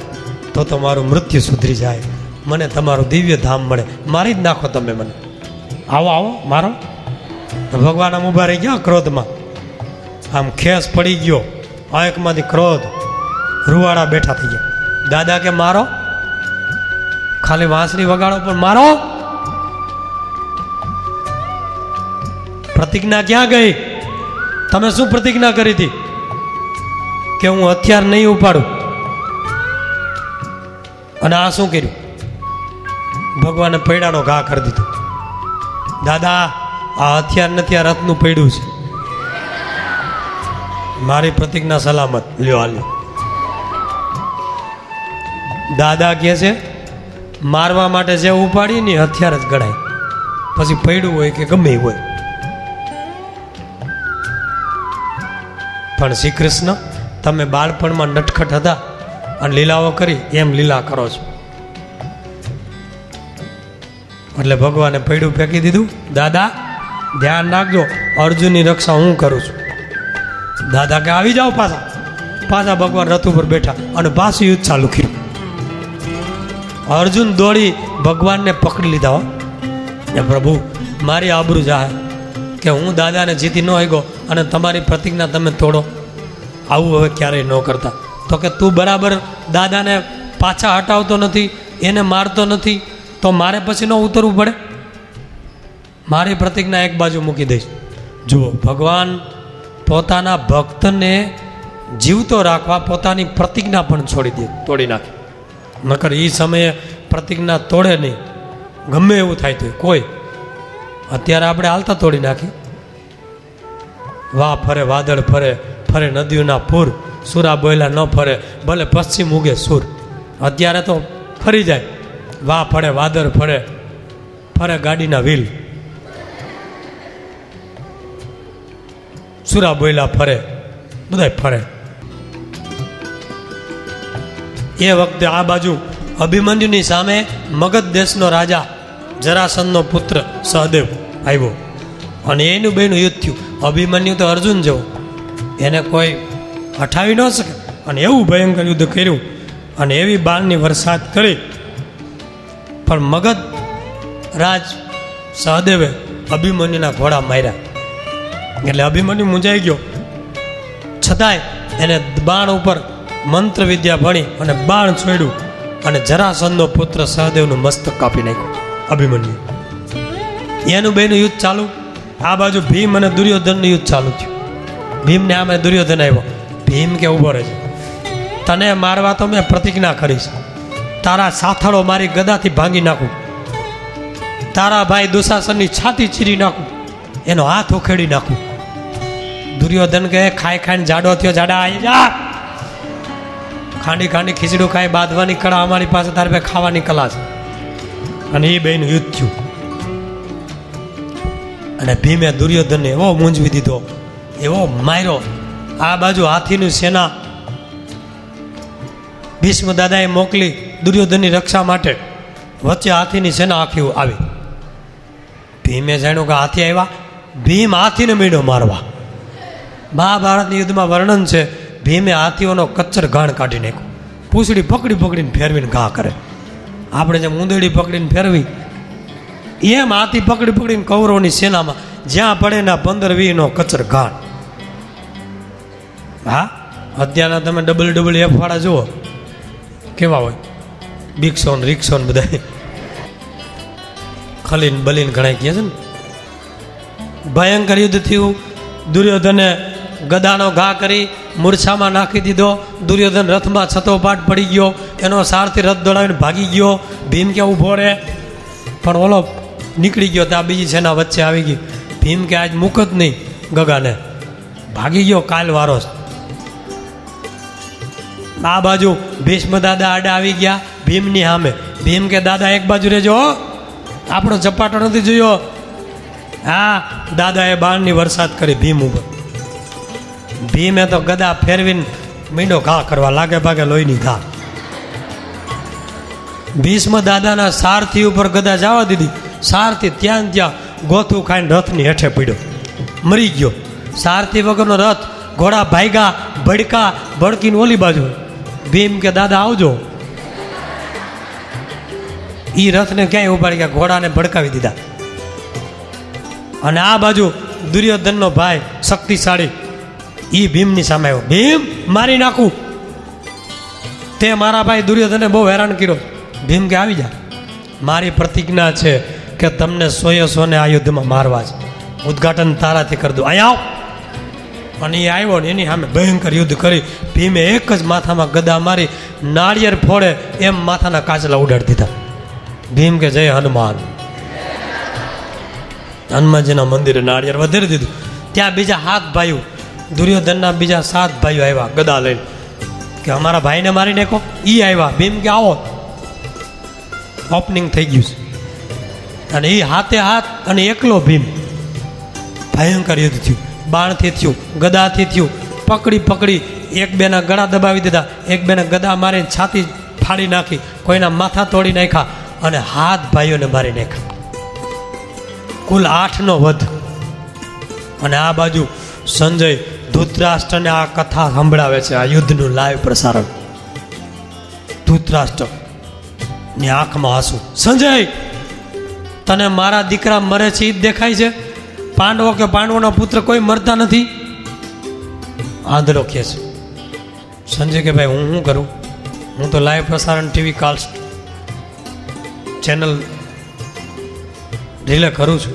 તો તો મારું મૃત્યુ સુધરી જાય. મને તમારું દિવ્ય ધામ મળે. મારી જ નાખો તમે મને. આવો આવો મારો. ભગવાન આમ ઊભા રહી ગયા ક્રોધમાં. આમ ખેસ પડી ગયો. આંખમાંથી ક્રોધ રૂવાડા બેઠા થઈ ગયા. દાદા કે મારો? ખાલી વાંસળી વગાડો પણ મારો? પ્રતિજ્ઞા ક્યાં ગઈ? તમે શું પ્રતિજ્ઞા કરી હતી? કે હું હથિયાર નહીં ઉપાડું? અને આ શું કર્યું? ભગવાને પૈડાનો ઘા કરી દીધો. દાદા, આ હથિયાર નથી આ રથનું પૈડું છે. મારી પ્રતિજ્ઞા સલામત. લ્યો હાલ્યો દાદા કહે છે, મારવા માટે જે ઉપાડી ને હથિયાર જ ગણાય. પછી પૈડું હોય કે ગમે હોય. પણ શ્રી કૃષ્ણ તમે બાળપણમાં નટખટ હતા અને લીલાઓ કરી, એમ લીલા કરો છો. એટલે ભગવાને પૈડું ફેંકી દીધું. દાદા, ધ્યાન રાખજો, અર્જુનની રક્ષા હું કરું છું. દાદા, કે આવી જાઓ પાછા. પાછા ભગવાન રથ ઉપર બેઠા અને પાછું યુદ્ધ ચાલુ કર્યું. અર્જુન દોડી ભગવાનને પકડી લીધા હો. પ્રભુ, મારી આબરૂ જાહે, કે હું દાદાને જીતી ન ગયો અને તમારી પ્રતિજ્ઞા તમે તોડો. આવું હવે ક્યારેય ન કરતા. તો કે તું બરાબર દાદાને પાછા હટાવતો નથી, એને મારતો નથી, તો મારે પછી ન ઉતરવું પડે? મારી પ્રતિજ્ઞા એક બાજુ મૂકી દઈશ. જુઓ, ભગવાન પોતાના ભક્તને જીવતો રાખવા પોતાની પ્રતિજ્ઞા પણ છોડી દે, તોડી નાખે. નકર એ સમયે પ્રતિજ્ઞા તોડે નહીં. ગમે એવું થાય તો કોઈ. અત્યારે આપણે હાલતા તોડી નાખી. વાહ ફરે, વાદળ ફરે. ફરે, નદીઓના પૂર, સુરા બોયલા ન ફરે, ભલે પશ્ચિમ ઉગે સુર. અત્યારે તો ફરી જાય. વાહ ફરે વાદર ફરે ફરે ગાડીના વ્હીલ. સુરા બોયલા ફરે, બધાય ફરે. એ વખતે આ બાજુ અભિમન્યુની સામે મગધ દેશનો રાજા, જરાસનનો પુત્ર સહદેવ આવ્યો. અને એનું બેનું યુદ્ધ થયું. અભિમન્યુ તો અર્જુન જેવો. એને કોઈ હઠાવી ન શકે. અને એવું ભયંકર યુદ્ધ કર્યું અને એવી બાણની વરસાદ કરી. પણ મગધ રાજ સહદેવે અભિમન્યુના ઘોડા માર્યા. એટલે અભિમન્યુ મૂંઝાઈ ગયો. છતાંય એને બાણ ઉપર મંત્ર વિદ્યા ભણી અને બાણ છોડ્યું અને જરાસંધનો પુત્ર સહદેવનું મસ્તક કાપી નાખ્યું. અભિમન્યુ. એનું બેનું યુદ્ધ ચાલુ. આ બાજુ ભીમ અને દુર્યોધનનું યુદ્ધ ચાલુ થયું. ભીમને આમે દુર્યોધન આવ્યો ભીમ કે ઊભો રહે તને મારવા તો મેં પ્રતિજ્ઞા કરીશ તારા સાથળો મારી ગદાથી ભાંગી નાખું. તારા ભાઈ દુશાસનની છાતી ચીરી નાખું. એનો હાથ ઉખેડી નાખું. દુર્યોધન કહે, ખાઈ ખાઈને જાડો થયો, જાડા આવી જા. ખાંડી ખાંડી ખીચડું ખાઈ બાંધવાની કળા અમારી પાસે તારે ભાઈ ખાવાની કલા છે. અને એ બેનું યુદ્ધ થયું. અને ભીમે દુર્યોધનને એવો મૂંઝવી દીધો. એવો માર્યો. આ બાજુ હાથીની સેના ભીષ્મ દાદાએ મોકલી દુર્યોધનની રક્ષા માટે વચ્ચે હાથીની સેના આખી આવી. ભીમે જાણ્યું કે હાથી આવ્યા. ભીમ હાથીને મીડો મારવા. મહાભારતની યુદ્ધમાં વર્ણન છે, ભીમે હાથીઓનો કચ્છર ઘાણ કાઢી નાખ્યો. પૂછડી પકડી પકડીને ફેરવીને ઘા કરે. આપણે જેમ ઉંદડી પકડીને ફેરવી, એમ હાથી પકડી પકડીને કૌરવની સેનામાં જ્યાં પડે ના પંદર વીનો કચર ઘાણ હા? અત્યારના તમે ડબલ ડબલ એફ વાળા જુઓ. કેવા હોય? બિક્સોન રિક્સોન બધા ખલીન બલીન ઘણા કહે છે ને? ભયંકર યુદ્ધ થયું. દુર્યોધને ગદાનો ઘા કરી મૂર્છામાં નાખી દીધો. દુર્યોધન રથમાં છતો પાટ પડી ગયો. એનો સારથી રથ દોડાવીને ભાગી ગયો. ભીમ કે ઊભો રહે. પણ ઓલો નીકળી ગયો ત્યાં બીજી સેના વચ્ચે આવી ગઈ. ભીમ કે આજ મૂક નહીં ગગાને. ભાગી ગયો કાલ વારો છે. આ બાજુ ભીષ્મ દાદા આડા આવી ગયા ભીમની સામે. ભીમ કે, દાદા, એક બાજુ રહેજો. આપણો ચપાટો નથી જોયો. હા, દાદાએ બાણની વરસાદ કરી ભીમ ઉપર. ભીમે તો ગદા ફેરવીને મીંડો ઘા કરવા લાગે ભાગે લોહીની ઘા. ભીષ્મ દાદાના સારથી ઉપર ગદા જવા દીધી. સારથી ત્યાં ત્યાં ગોથું ખાઈને રથની હેઠે પડ્યો. મરી ગયો. સારથી વગરનો રથ ઘોડા ભાઈગા, ભડકા, ભડકીને ઓલી બાજુ. ભીમ કે દાદા આવજો. એ રથને ક્યાંય ઉપાડી ગયા? ઘોડાને ભડકાવી દીધા. અને આ બાજુ દુર્યોધનનો ભાઈ શક્તિશાળી એ ભીમની સામે આવ્યો. ભીમ, મારી નાખું. તે મારા ભાઈ દુર્યોધને બહુ હેરાન કર્યો. ભીમ કે, આવી જા. મારી પ્રતિજ્ઞા છે કે તમને સોએ સોને આ યુદ્ધમાં મારવા છે. ઉદ્ઘાટન તારાથી કરી દઉં. અહીંયા આવ. અને એ આવ્યો ને એની સામે ભયંકર યુદ્ધ કરી. ભીમે એક જ માથામાં ગદા મારી, નાળિયેર ફોડે એમ માથાના કાચલા ઉડાડી દીધા. ભીમ કે, જય હનુમાન. હનુમાનજીના મંદિરે નાળિયેર વધારી દીધું. ત્યાં બીજા હાથ ભાઈઓ, દુર્યોધનના બીજા સાત ભાઈઓ આવ્યા ગદા લઈને. કે, અમારા ભાઈને મારી નાખો. એ આવ્યા. ભીમ કે, આવો. ઓપનિંગ થઈ ગયું છે. અને એ હાથે હાથ અને એકલો ભીમ. ભયંકર યુદ્ધ થયું. બાણથી થયું, ગદાથી થયું. પકડી પકડી, એક બેના ગળા દબાવી દીધા. એક બેના ગદા મારીને છાતી ફાડી નાખી. કોઈના માથા તોડી નાખ્યા અને હાથ ભાઈઓને મારી નાખ્યા. કુલ આઠનો વધ. અને આ બાજુ સંજય ધૂતરાષ્ટ્રને આ કથા સંભળાવે છે, આ યુદ્ધનું લાઈવ પ્રસારણ. ધૂતરાષ્ટ્રની આંખમાં આંસુ. સંજય, તને મારા દીકરા મરે છે એ જ દેખાય છે? પાંડવો કે પાંડવોના પુત્ર કોઈ મરતા નથી? આંધળો કહે છે. સંજય કે ભાઈ, હું શું કરું? હું તો લાઈવ પ્રસારણ ટીવી કાસ્ટ ચેનલ રિલે કરું છું.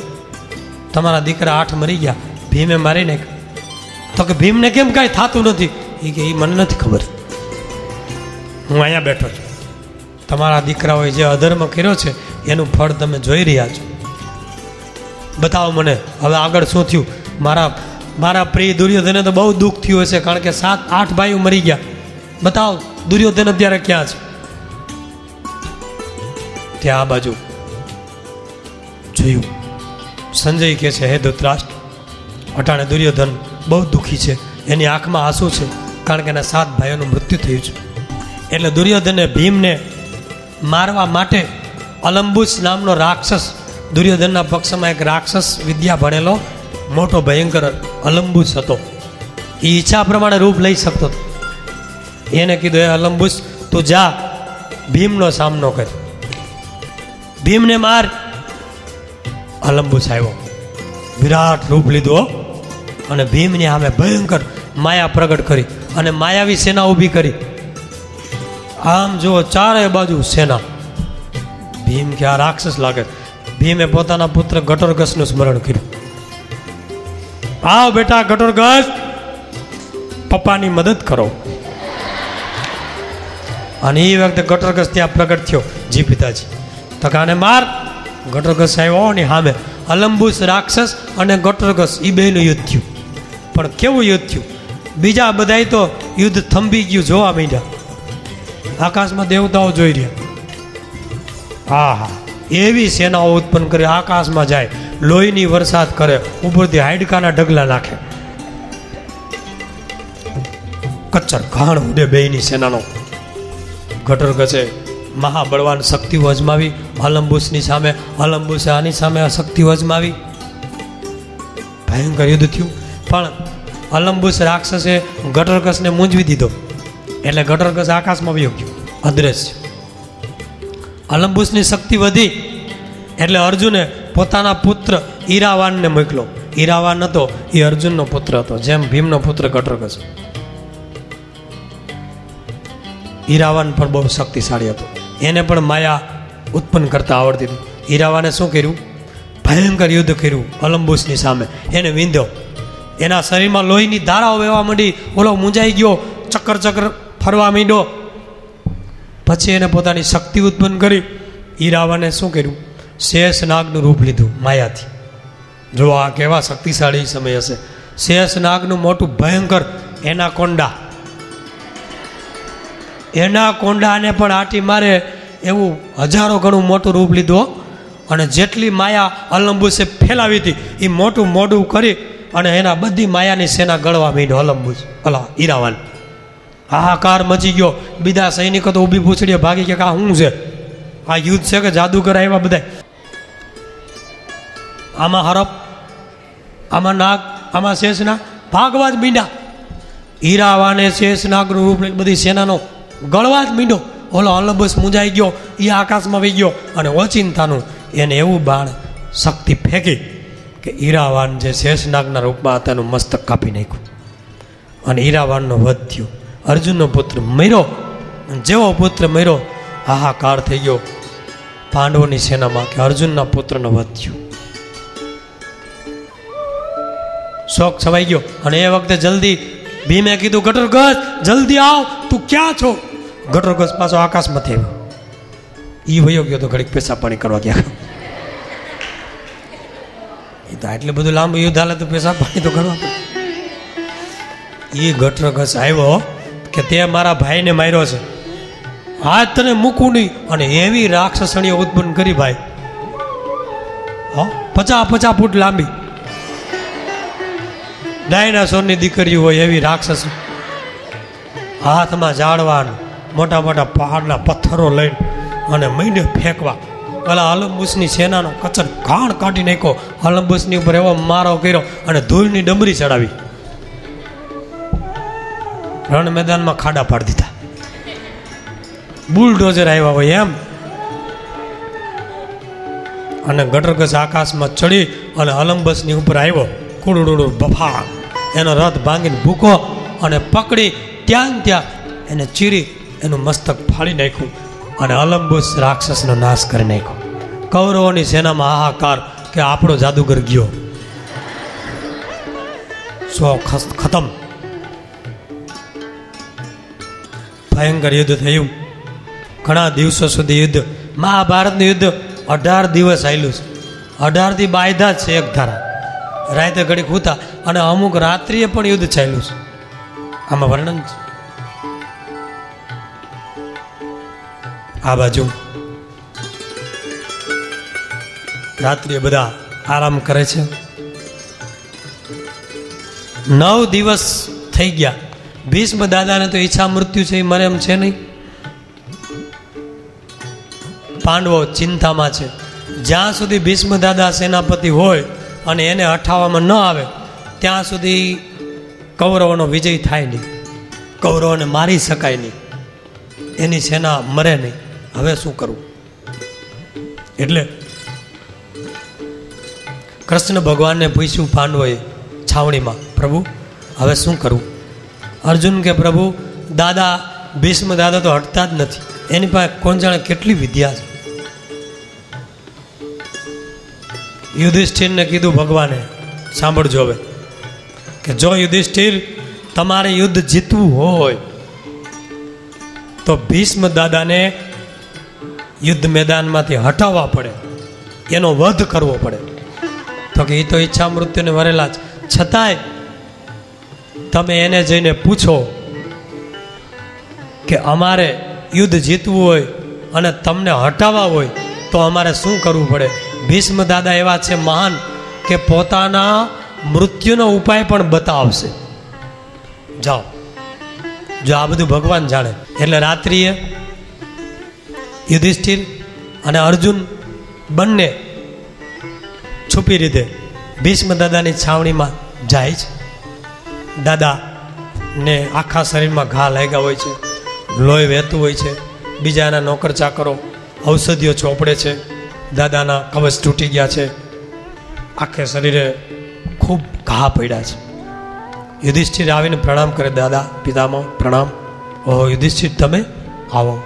તમારા દીકરા આઠ મરી ગયા. ભીમે મારી નાખ તો કે ભીમને કેમ કાંઈ થતું નથી? એ કે એ મને નથી ખબર. હું અહીંયા બેઠો છું. તમારા દીકરાઓએ જે અધર્મ કર્યો છે, એનું ફળ તમે જોઈ રહ્યા છો. બતાવો મને. હવે આગળ શું થયું? મારા મારા પ્રિય દુર્યોધને તો બહુ દુઃખ થયું હશે, કારણ કે સાત, આઠ ભાઈઓ મરી ગયા. બતાવો, દુર્યોધન અત્યારે ક્યાં છે? ત્યાં આ બાજુ. જોયું. સંજય કહે છે, હે ધૃતરાષ્ટ્ર, અટાણે દુર્યોધન બહુ દુઃખી છે. એની આંખમાં આંસુ છે, કારણ કે એના સાત ભાઈઓનું મૃત્યુ થયું છે. એટલે દુર્યોધને ભીમને મારવા માટે અલંબુસ નામનો રાક્ષસ દુર્યોધનના પક્ષમાં એક રાક્ષસ વિદ્યા ભણેલો, મોટો ભયંકર અલંબુસ હતો. એ ઈચ્છા પ્રમાણે રૂપ લઈ શકતો હતો. એને કીધું, એ અલંબુસ તું જા, ભીમનો સામનો કર. ભીમને માર અલંબુસ આવ્યો. વિરાટ રૂપ લીધો અને ભીમની સામે ભયંકર માયા પ્રગટ કરી અને માયાવી સેના ઊભી કરી. આમ જુઓ ચારે બાજુ સેના. ભીમ કે, આ રાક્ષસ લાગે ભીમે પોતાના પુત્ર ઘટોરગસનું સ્મરણ કર્યું. આવ બેટા ઘટોરગસ પપ્પાની મદદ કરો. અને એ વખતે ઘટોરગસ ત્યાં પ્રગટ થયો, જી પિતાજી. તો કાને માર. ઘટોરગસ આવ્યો ને સામે અલંબુસ રાક્ષસ અને ગટરગસ એ બેનું યુદ્ધ થયું. પણ કેવું યુદ્ધ થયું? બીજા બધાય તો યુદ્ધ થંભી ગયું જોવા માંડ્યા. આકાશમાં દેવતાઓ જોઈ રહ્યા. હા હા એવી સેનાઓ ઉત્પન્ન કરી, આકાશમાં જાય, લોહીની વરસાદ કરે, ઉપરથી હાડકાના ઢગલા નાખે. કચ્છર ઘાણ ઉડે બેયની સેનાનો. ગટર ગચે મહાબળવાન શક્તિઓ અજમાવી અલંબુસની સામે અલંબુસે આની સામે શક્તિઓ અજમાવી. ભયંકર યુદ્ધ થયું, પણ અલંબુસ રાક્ષસે ગટરકસને મૂંઝવી દીધો. એટલે ગટરકસ આકાશમાં વયો ગયો. અદ્રશ્ય. અલંબુસની શક્તિ વધી એટલે અર્જુને પોતાના પુત્ર ઈરાવાનને મોકલો. ઈરાવાન હતો, એ અર્જુનનો પુત્ર હતો, જેમ ભીમનો પુત્ર ઘટરકસ ઈરાવાન પણ બહુ શક્તિશાળી હતો. એને પણ માયા ઉત્પન્ન કરતા આવડતી હતી. ઈરાવાને શું કર્યું? ભયંકર યુદ્ધ કર્યું અલંબુસની સામે. એને વિંધ્યો. એના શરીરમાં લોહીની ધારાઓ વહેવા માંડી. ઓલો મૂંઝાઈ ગયો, ચક્કર ચક્કર ફરવા માંડ્યો. પછી એને પોતાની શક્તિ ઉત્પન્ન કરી ઈરાવાને શું કર્યું? શેષ નાગનું રૂપ લીધું, માયાથી. જો આ કેવા શક્તિશાળી સમય હશે. શેષ નાગનું મોટું ભયંકર એના કોંડા એના કોંડાને પણ આટી મારે એવું હજારો ગણું મોટું રૂપ લીધું અને જેટલી માયા અલંબુસે ફેલાવી હતી, એ મોટું મોઢું કરી અને એના બધી માયાની સેના ગળવા માંડ્યો અલંબુસ અલા, ઈરાવાન. હાહાકાર મચી ગયો. બીજા સૈનિકો તો ઊભી પૂછડીએ ભાગી કે આ શું છે? આ યુદ્ધ છે કે જાદુગર આવ્યા બધા? આમાં હરપ, આમાં નાગ, આમાં શેષનાગ, ભાગવા જ મીંડા હીરાવાને શેષનાગનું રૂપ બધી સેનાનો ગળવા જ મીંડો ઓલો અલબસ મુંજાઈ ગયો, એ આકાશમાં વહી ગયો અને ઓચિંતાનું એને એવું બાણ શક્તિ ફેંકી કે હીરાવાન જે શેષનાગના રૂપમાં હતા એનું મસ્તક કાપી નાખ્યું. અને હીરાવાનનો વધ થયો. અર્જુનનો પુત્ર મર્યો જેવો પુત્ર મર્યો હાહાકાર થઈ ગયો. પાંડવોની સેનામાં કે અર્જુનના પુત્રનો વધ થયો. શોક છવાઈ ગયો. અને એ વખતે જલ્દી ભીમે કીધું ગટરગજ જલ્દી આવ, તું ક્યાં છો? ગટરગજ પાછો આકાશમાંથી આવ્યો એ વયો ગયો તો ઘડીક પેશાબ પાણી કરવા ગયા. એ તો આટલું બધું લાંબુ યુદ્ધ હાલે તો પેશાબ પાણી તો કરવા એ ગટરગજ આવ્યો કે તે મારા ભાઈને માર્યો છે. હાથ તને મૂકું નહીં, અને એવી રાક્ષસણીઓ ઉત્પન્ન કરી ભાઈ. હા, પચાસ પચાસ ફૂટ લાંબી. ડાયનાસોરની દીકરીઓ હોય એવી રાક્ષસ. હાથમાં જાળવાનું મોટા મોટા પહાડના પથ્થરો લઈને અને મહિને ફેંકવા. પેલા અલંબુસની સેનાનો કચર ઘાણ કાઢી નાખ્યો. અલંબુસની ઉપર એવો મારો કર્યો અને ધૂળની ડમરી ચડાવી. રણ મેદાનમાં ખાડા પાડી દીધા. બુલડોઝર આવ્યા હોય એમ. અને ગટરગસ આકાશમાં ચડી અને અલંબસની ઉપર આવ્યો. કુડુડુડુ બફા એનો રથ ભાંગીને ભૂકો અને પકડી ત્યાં ત્યાં એને ચીરી, એનું મસ્તક ફાડી નાખ્યું અને અલંબુસ રાક્ષસનો નાશ કરી નાખ્યો. કૌરવોની સેનામાં હાહાકાર કે આપણો જાદુગર ગયો. સો ખતમ ભયંકર યુદ્ધ થયું. ઘણા દિવસો સુધી યુદ્ધ. મહાભારતનું યુદ્ધ અઢાર દિવસ આવેલું છે. અઢારથી બાયધા છે એક ધારા. રાતે ઘડી ખૂતા અને અમુક રાત્રિએ પણ યુદ્ધ ચાલ્યું છે. આમાં વર્ણન છે. આ બાજુ. રાત્રિએ બધા આરામ કરે છે. નવ દિવસ થઈ ગયા. ભીષ્મ દાદાને તો ઈચ્છા મૃત્યુ છે મને એમ છે નહીં. પાંડવો ચિંતામાં છે. જ્યાં સુધી ભીષ્મ દાદા સેનાપતિ હોય અને એને હઠાવવામાં ન આવે, ત્યાં સુધી કૌરવોનો વિજય થાય નહીં. કૌરવોને મારી શકાય નહીં. એની સેના મરે નહીં. હવે શું કરવું એટલે કૃષ્ણ ભગવાનને પૂછ્યું પાંડવોએ છાવણીમાં, પ્રભુ, હવે શું કરવું અર્જુન કે પ્રભુ, દાદા, ભીષ્મ દાદા તો હટતા જ નથી. એની પાસે કોણ જાણે કેટલી વિદ્યા છે. યુધિષ્ઠિરને કીધું, ભગવાને, સાંભળજો હવે, કે જો યુધિષ્ઠિર તમારે યુદ્ધ જીતવું હોય, તો ભીષ્મ દાદાને યુદ્ધ મેદાનમાંથી હટાવવા પડે. એનો વધ કરવો પડે. તો કે એ તો ઈચ્છા મૃત્યુને વરેલા છે. છતાંય તમે એને જઈને પૂછો કે અમારે યુદ્ધ જીતવું હોય અને તમને હટાવવા હોય, તો અમારે શું કરવું પડે? ભીષ્મ દાદા એવા છે મહાન કે પોતાના મૃત્યુનો ઉપાય પણ બતાવશે. જાઓ. જો આ બધું ભગવાન જાણે. એટલે રાત્રિએ યુધિષ્ઠિર અને અર્જુન બંને છુપી રીતે ભીષ્મ દાદાની છાવણીમાં જાય છે. દાદા ને આખા શરીરમાં ઘા લાગ્યા હોય છે, લોહી વહેતું હોય છે બીજા એના નોકર ચાકરો ઔષધિઓ ચોપડે છે, દાદાના કવચ તૂટી ગયા છે. આખે શરીરે ખૂબ ઘા પડ્યા છે. યુધિષ્ઠિર આવીને પ્રણામ કરે, દાદા પિતામાં પ્રણામ. ઓહો, યુધિષ્ઠિર, તમે? આવો.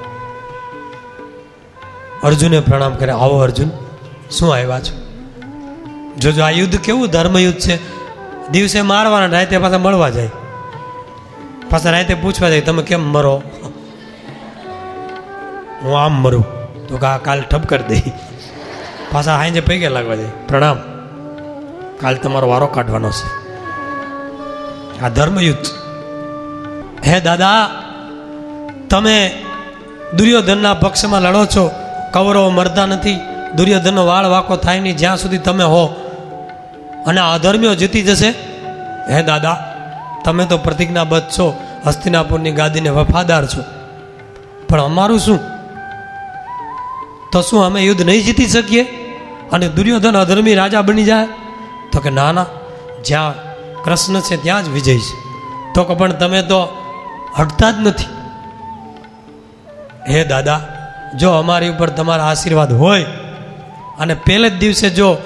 અર્જુને પ્રણામ કરે, આવો અર્જુન, શું આવ્યા છો? જોજો, આ યુદ્ધ કેવું ધર્મયુદ્ધ છે? દિવસે મારવાના રાતે પાછા મળવા જાય. પાછા રાતે પૂછવા જાય, તમે કેમ મરો? હું આમ મરું. તો કા કાલ ઠપ કરી દઈ પાછા હાંજે પૈકે લાગવા જાય. પ્રણામ. કાલ તમારો વારો કાઢવાનો છે. આ ધર્મયુદ્ધ. હે દાદા, તમે દુર્યોધનના પક્ષમાં લડો છો. કવરો મરતા નથી. દુર્યોધનનો વાળ વાકો થાય નહીં. જ્યાં સુધી તમે હો અને અધર્મીઓ જીતી જશે? હે દાદા, તમે તો પ્રતિજ્ઞાબદ્ધ છો, હસ્તિનાપુરની ગાદીને વફાદાર છો. પણ અમારું શું? તો શું અમે યુદ્ધ નહીં જીતી શકીએ? અને દુર્યોધન અધર્મી રાજા બની જાય? તો કે ના ના, જ્યાં કૃષ્ણ છે ત્યાં જ વિજય છે. તો કે પણ તમે તો હટતા જ નથી. હે દાદા, જો અમારી ઉપર તમારા આશીર્વાદ હોય, અને પહેલે જ દિવસે જો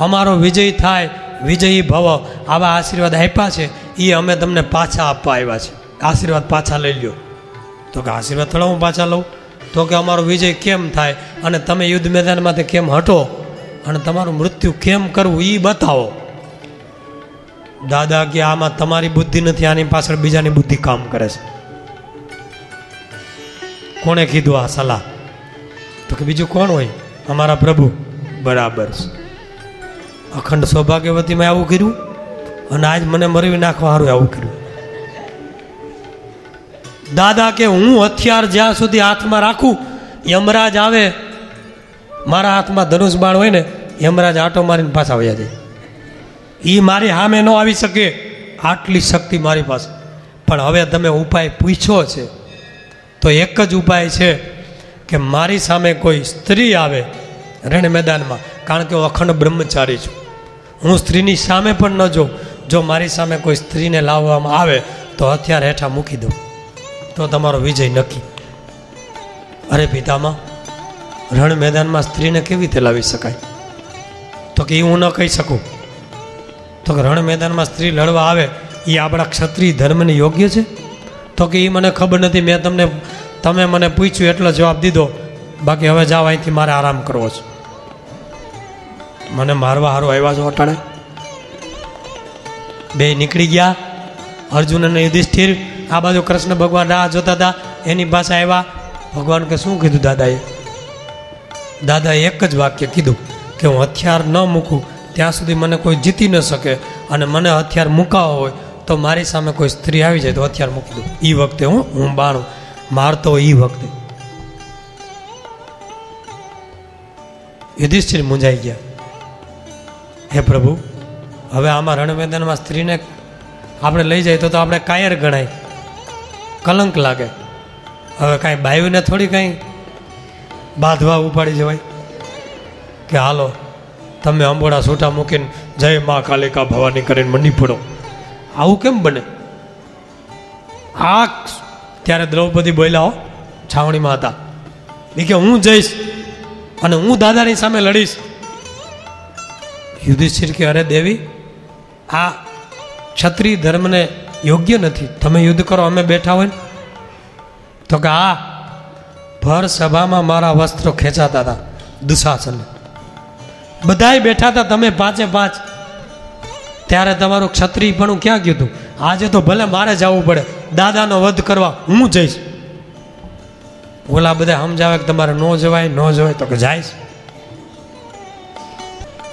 અમારો વિજય થાય, વિજયી ભવ. આવા આશીર્વાદ આપ્યા છે એ અમે તમને પાછા આપવા આવ્યા છે. આશીર્વાદ પાછા લઈ લ્યો. તો કે આશીર્વાદ થોડા હું પાછા લઉં? તો કે અમારો વિજય કેમ થાય? અને તમે યુદ્ધ મેદાનમાંથી કેમ હટો? અને તમારું મૃત્યુ કેમ કરવું એ બતાવો. દાદા કે આમાં તમારી બુદ્ધિ નથી, આની પાછળ બીજાની બુદ્ધિ કામ કરે છે. કોણે કીધું આ સલાહ? તો કે બીજું કોણ હોય? અમારા પ્રભુ. બરાબર છે. અખંડ સૌભાગ્યવતીમાં આવું કર્યું અને આજ મને મરવી નાખવા સારું આવું કર્યું. દાદા કે હું હથિયાર જ્યાં સુધી હાથમાં રાખું, યમરાજ આવે, મારા હાથમાં ધનુષ બાણ હોય ને, યમરાજ આટો મારીને પાછા આવ્યા જાય. એ મારી સામે ન આવી શકે, આટલી શક્તિ મારી પાસે. પણ હવે તમે ઉપાય પૂછ્યો છે, તો એક જ ઉપાય છે કે મારી સામે કોઈ સ્ત્રી આવે રણ મેદાનમાં. કારણ કે હું અખંડ બ્રહ્મચારી છું. હું સ્ત્રીની સામે પણ ન જોઉં. જો મારી સામે કોઈ સ્ત્રીને લાવવામાં આવે, તો હથિયાર હેઠા મૂકી દઉં. તો તમારો વિજય નક્કી. અરે પિતામાં, રણ મેદાનમાં સ્ત્રીને કેવી રીતે લાવી શકાય? તો કે એ હું ન કહી શકું. તો કે રણ મેદાનમાં સ્ત્રી લડવા આવે એ આપણા ક્ષત્રિય ધર્મને યોગ્ય છે? તો કે એ મને ખબર નથી, મેં તમને, તમે મને પૂછ્યું એટલો જવાબ દીધો. બાકી હવે જાઓ અહીંથી, મારે આરામ કરવો છે. મને મારવા હારો આવ્યા છો અટાણે. બે નીકળી ગયા. અર્જુન અને યુધિષ્ઠિર આ બાજુ કૃષ્ણ ભગવાન રાહ જોતા હતા. એની પાસે આવ્યા ભગવાન કે શું કીધું દાદાએ? દાદાએ એક જ વાક્ય કીધું કે હું હથિયાર ન મૂકું, ત્યાં સુધી મને કોઈ જીતી ન શકે અને મને હથિયાર મૂકાવો હોય તો મારી સામે કોઈ સ્ત્રી આવી જાય તો હથિયાર મૂકી દઉં. એ વખતે હું હું બાણું. મારતો એ વખતે. યુધિષ્ઠિર મૂંઝાઈ ગયા. હે પ્રભુ, હવે આમાં રણ મેદાનમાં સ્ત્રીને આપણે લઈ જાય તો તો આપણે કાયર ગણાય. કલંક લાગે. હવે કાંઈ બાયુને થોડી કાંઈ બાંધવા ઉપાડી જવાય? કે હાલો, તમે અંબોડા છૂટા મૂકીને જય મા કાલિકા ભવાની કરીને મંડી પડો આવું કેમ બને? આ ત્યારે દ્રૌપદી બોલ્યા છાવણીમાં હતા. એ કે હું જઈશ અને હું દાદાની સામે લડીશ. યુધિષ્ઠિર કે અરે દેવી, આ ક્ષત્રિય ધર્મને યોગ્ય નથી. તમે યુદ્ધ કરો, અમે બેઠા હોય તો કે આ ભર સભામાં મારા વસ્ત્રો ખેંચાતા હતા દુશાસન બધાય બેઠા હતા, તમે પાંચે પાંચ. ત્યારે તમારું ક્ષત્રિય પણ ક્યાં ગયું હતું? આજે તો ભલે મારે જવું પડે. દાદાનો વધ કરવા હું જઈશ. ઓલા બધા સમજાવે કે તમારે ન જવાય ન જવાય, તો કે જાય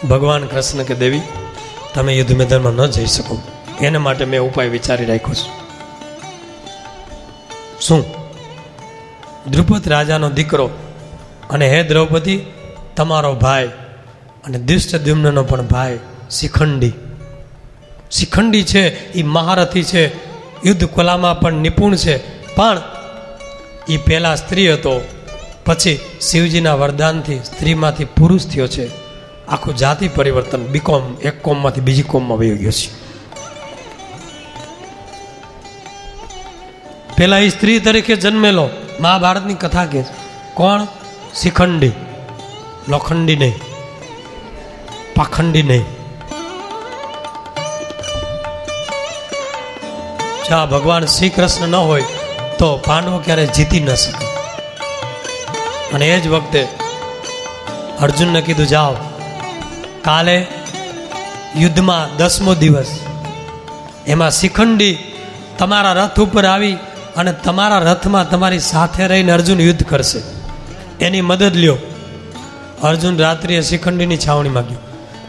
ભગવાન કૃષ્ણ કે દેવી, તમે યુદ્ધ મેદાનમાં ન જઈ શકો. એને માટે મેં ઉપાય વિચારી રાખ્યો છું. શું? દ્રુપદ રાજાનો દીકરો અને હે દ્રૌપદી, તમારો ભાઈ અને દુષ્ટદ્યુમ્નનો પણ ભાઈ શિખંડી. શિખંડી છે એ મહારથી છે, યુદ્ધ કલામાં પણ નિપુણ છે, પણ એ પહેલાં સ્ત્રી હતો, પછી શિવજીના વરદાનથી સ્ત્રીમાંથી પુરુષ થયો છે. આખું જાતિ પરિવર્તન બીકોમ એક કોમમાંથી બીજી કોમમાં વહી ગયો છે. પેલા એ સ્ત્રી તરીકે જન્મેલો, મહાભારતની કથા કે કોણ? શિખંડી. લોખંડી નહીં. પાખંડી નહીં. જા ભગવાન શ્રી કૃષ્ણ ન હોય, તો પાંડવો ક્યારેય જીતી ન શકે. અને એ જ વખતે અર્જુનને કીધું, જાઓ કાલે યુદ્ધમાં દસમો દિવસ. એમાં શિખંડી તમારા રથ ઉપર આવી અને તમારા રથમાં તમારી સાથે રહીને અર્જુન યુદ્ધ કરશે. એની મદદ લ્યો. અર્જુન રાત્રિએ શિખંડીની છાવણી માગ્યું.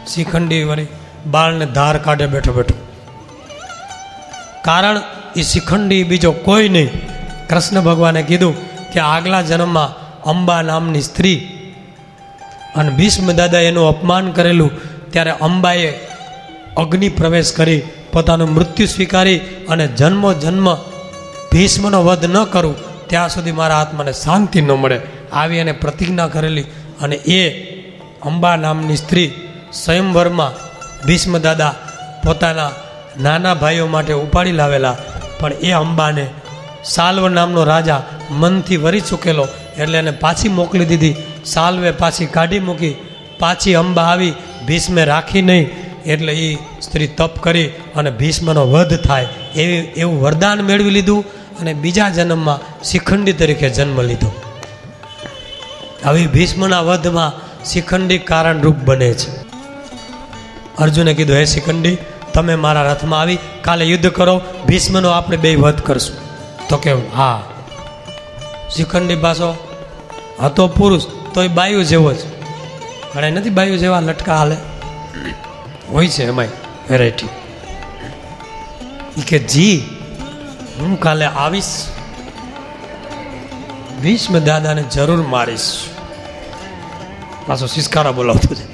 શિખંડી વળી બાળને ધાર કાઢે બેઠો બેઠો. કારણ એ શિખંડી બીજો કોઈ નહીં. કૃષ્ણ ભગવાને કીધું કે આગલા જન્મમાં અંબા નામની સ્ત્રી અને ભીષ્મ દાદા એનું અપમાન કરેલું, ત્યારે અંબાએ અગ્નિ પ્રવેશ કરી, પોતાનું મૃત્યુ સ્વીકારી અને જન્મો જન્મ ભીષ્મનો વધ ન કરું, ત્યાં સુધી મારા આત્માને શાંતિ ન મળે, આવી એને પ્રતિજ્ઞા કરેલી અને એ અંબા નામની સ્ત્રી સ્વયંવરમાં ભીષ્મ દાદા પોતાના નાના ભાઈઓ માટે ઉપાડી લાવેલા, પણ એ અંબાને સાલ્વ નામનો રાજા મનથી વરી ચૂકેલો, એટલે એને પાછી મોકલી દીધી સાલ્વે પાછી કાઢી મૂકી, પાછી અંબા આવી ભીષ્મે રાખી નહીં, એટલે એ સ્ત્રી તપ કરી અને ભીષ્મનો વધ થાય. એવી, એવું વરદાન મેળવી લીધું અને બીજા જન્મમાં શિખંડી તરીકે જન્મ લીધો. આવી ભીષ્મના વધમાં શિખંડી કારણરૂપ બને છે. અર્જુને કીધું, હે શિખંડી, તમે મારા રથમાં આવી, કાલે યુદ્ધ કરો, ભીષ્મનો આપણે બે વધ કરશું. તો કે, હા. શિખંડી પાછો, હતો પુરુષ તોય બાયુ જેવો જ. ઘણા નથી બાયુ જેવા લટકા હાલે. હોય છે એમાંય વેરાયટી કે જી, હું કાલે આવીશ. ભીષ્મ દાદાને જરૂર મારીશ. પાછો સિસકારા બોલાવતો છે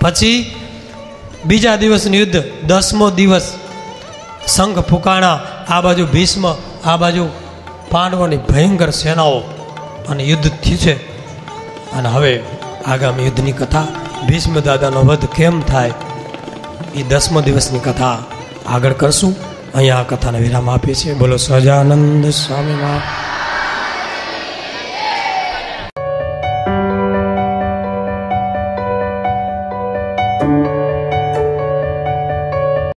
પછી બીજા દિવસનું યુદ્ધ, દસમો દિવસ શંખ ફૂકાણા, આ બાજુ ભીષ્મ, આ બાજુ પાંડવોની ભયંકર સેનાઓ. અને યુદ્ધ છે. અને હવે આગામી યુદ્ધની કથા ભીષ્મ દાદાનો વધ કેમ થાય એ દસમો દિવસની કથા આગળ કરશું. અહીંયા આ કથાને વિરામ આપીએ છીએ. બોલો સહજાનંદ સ્વામી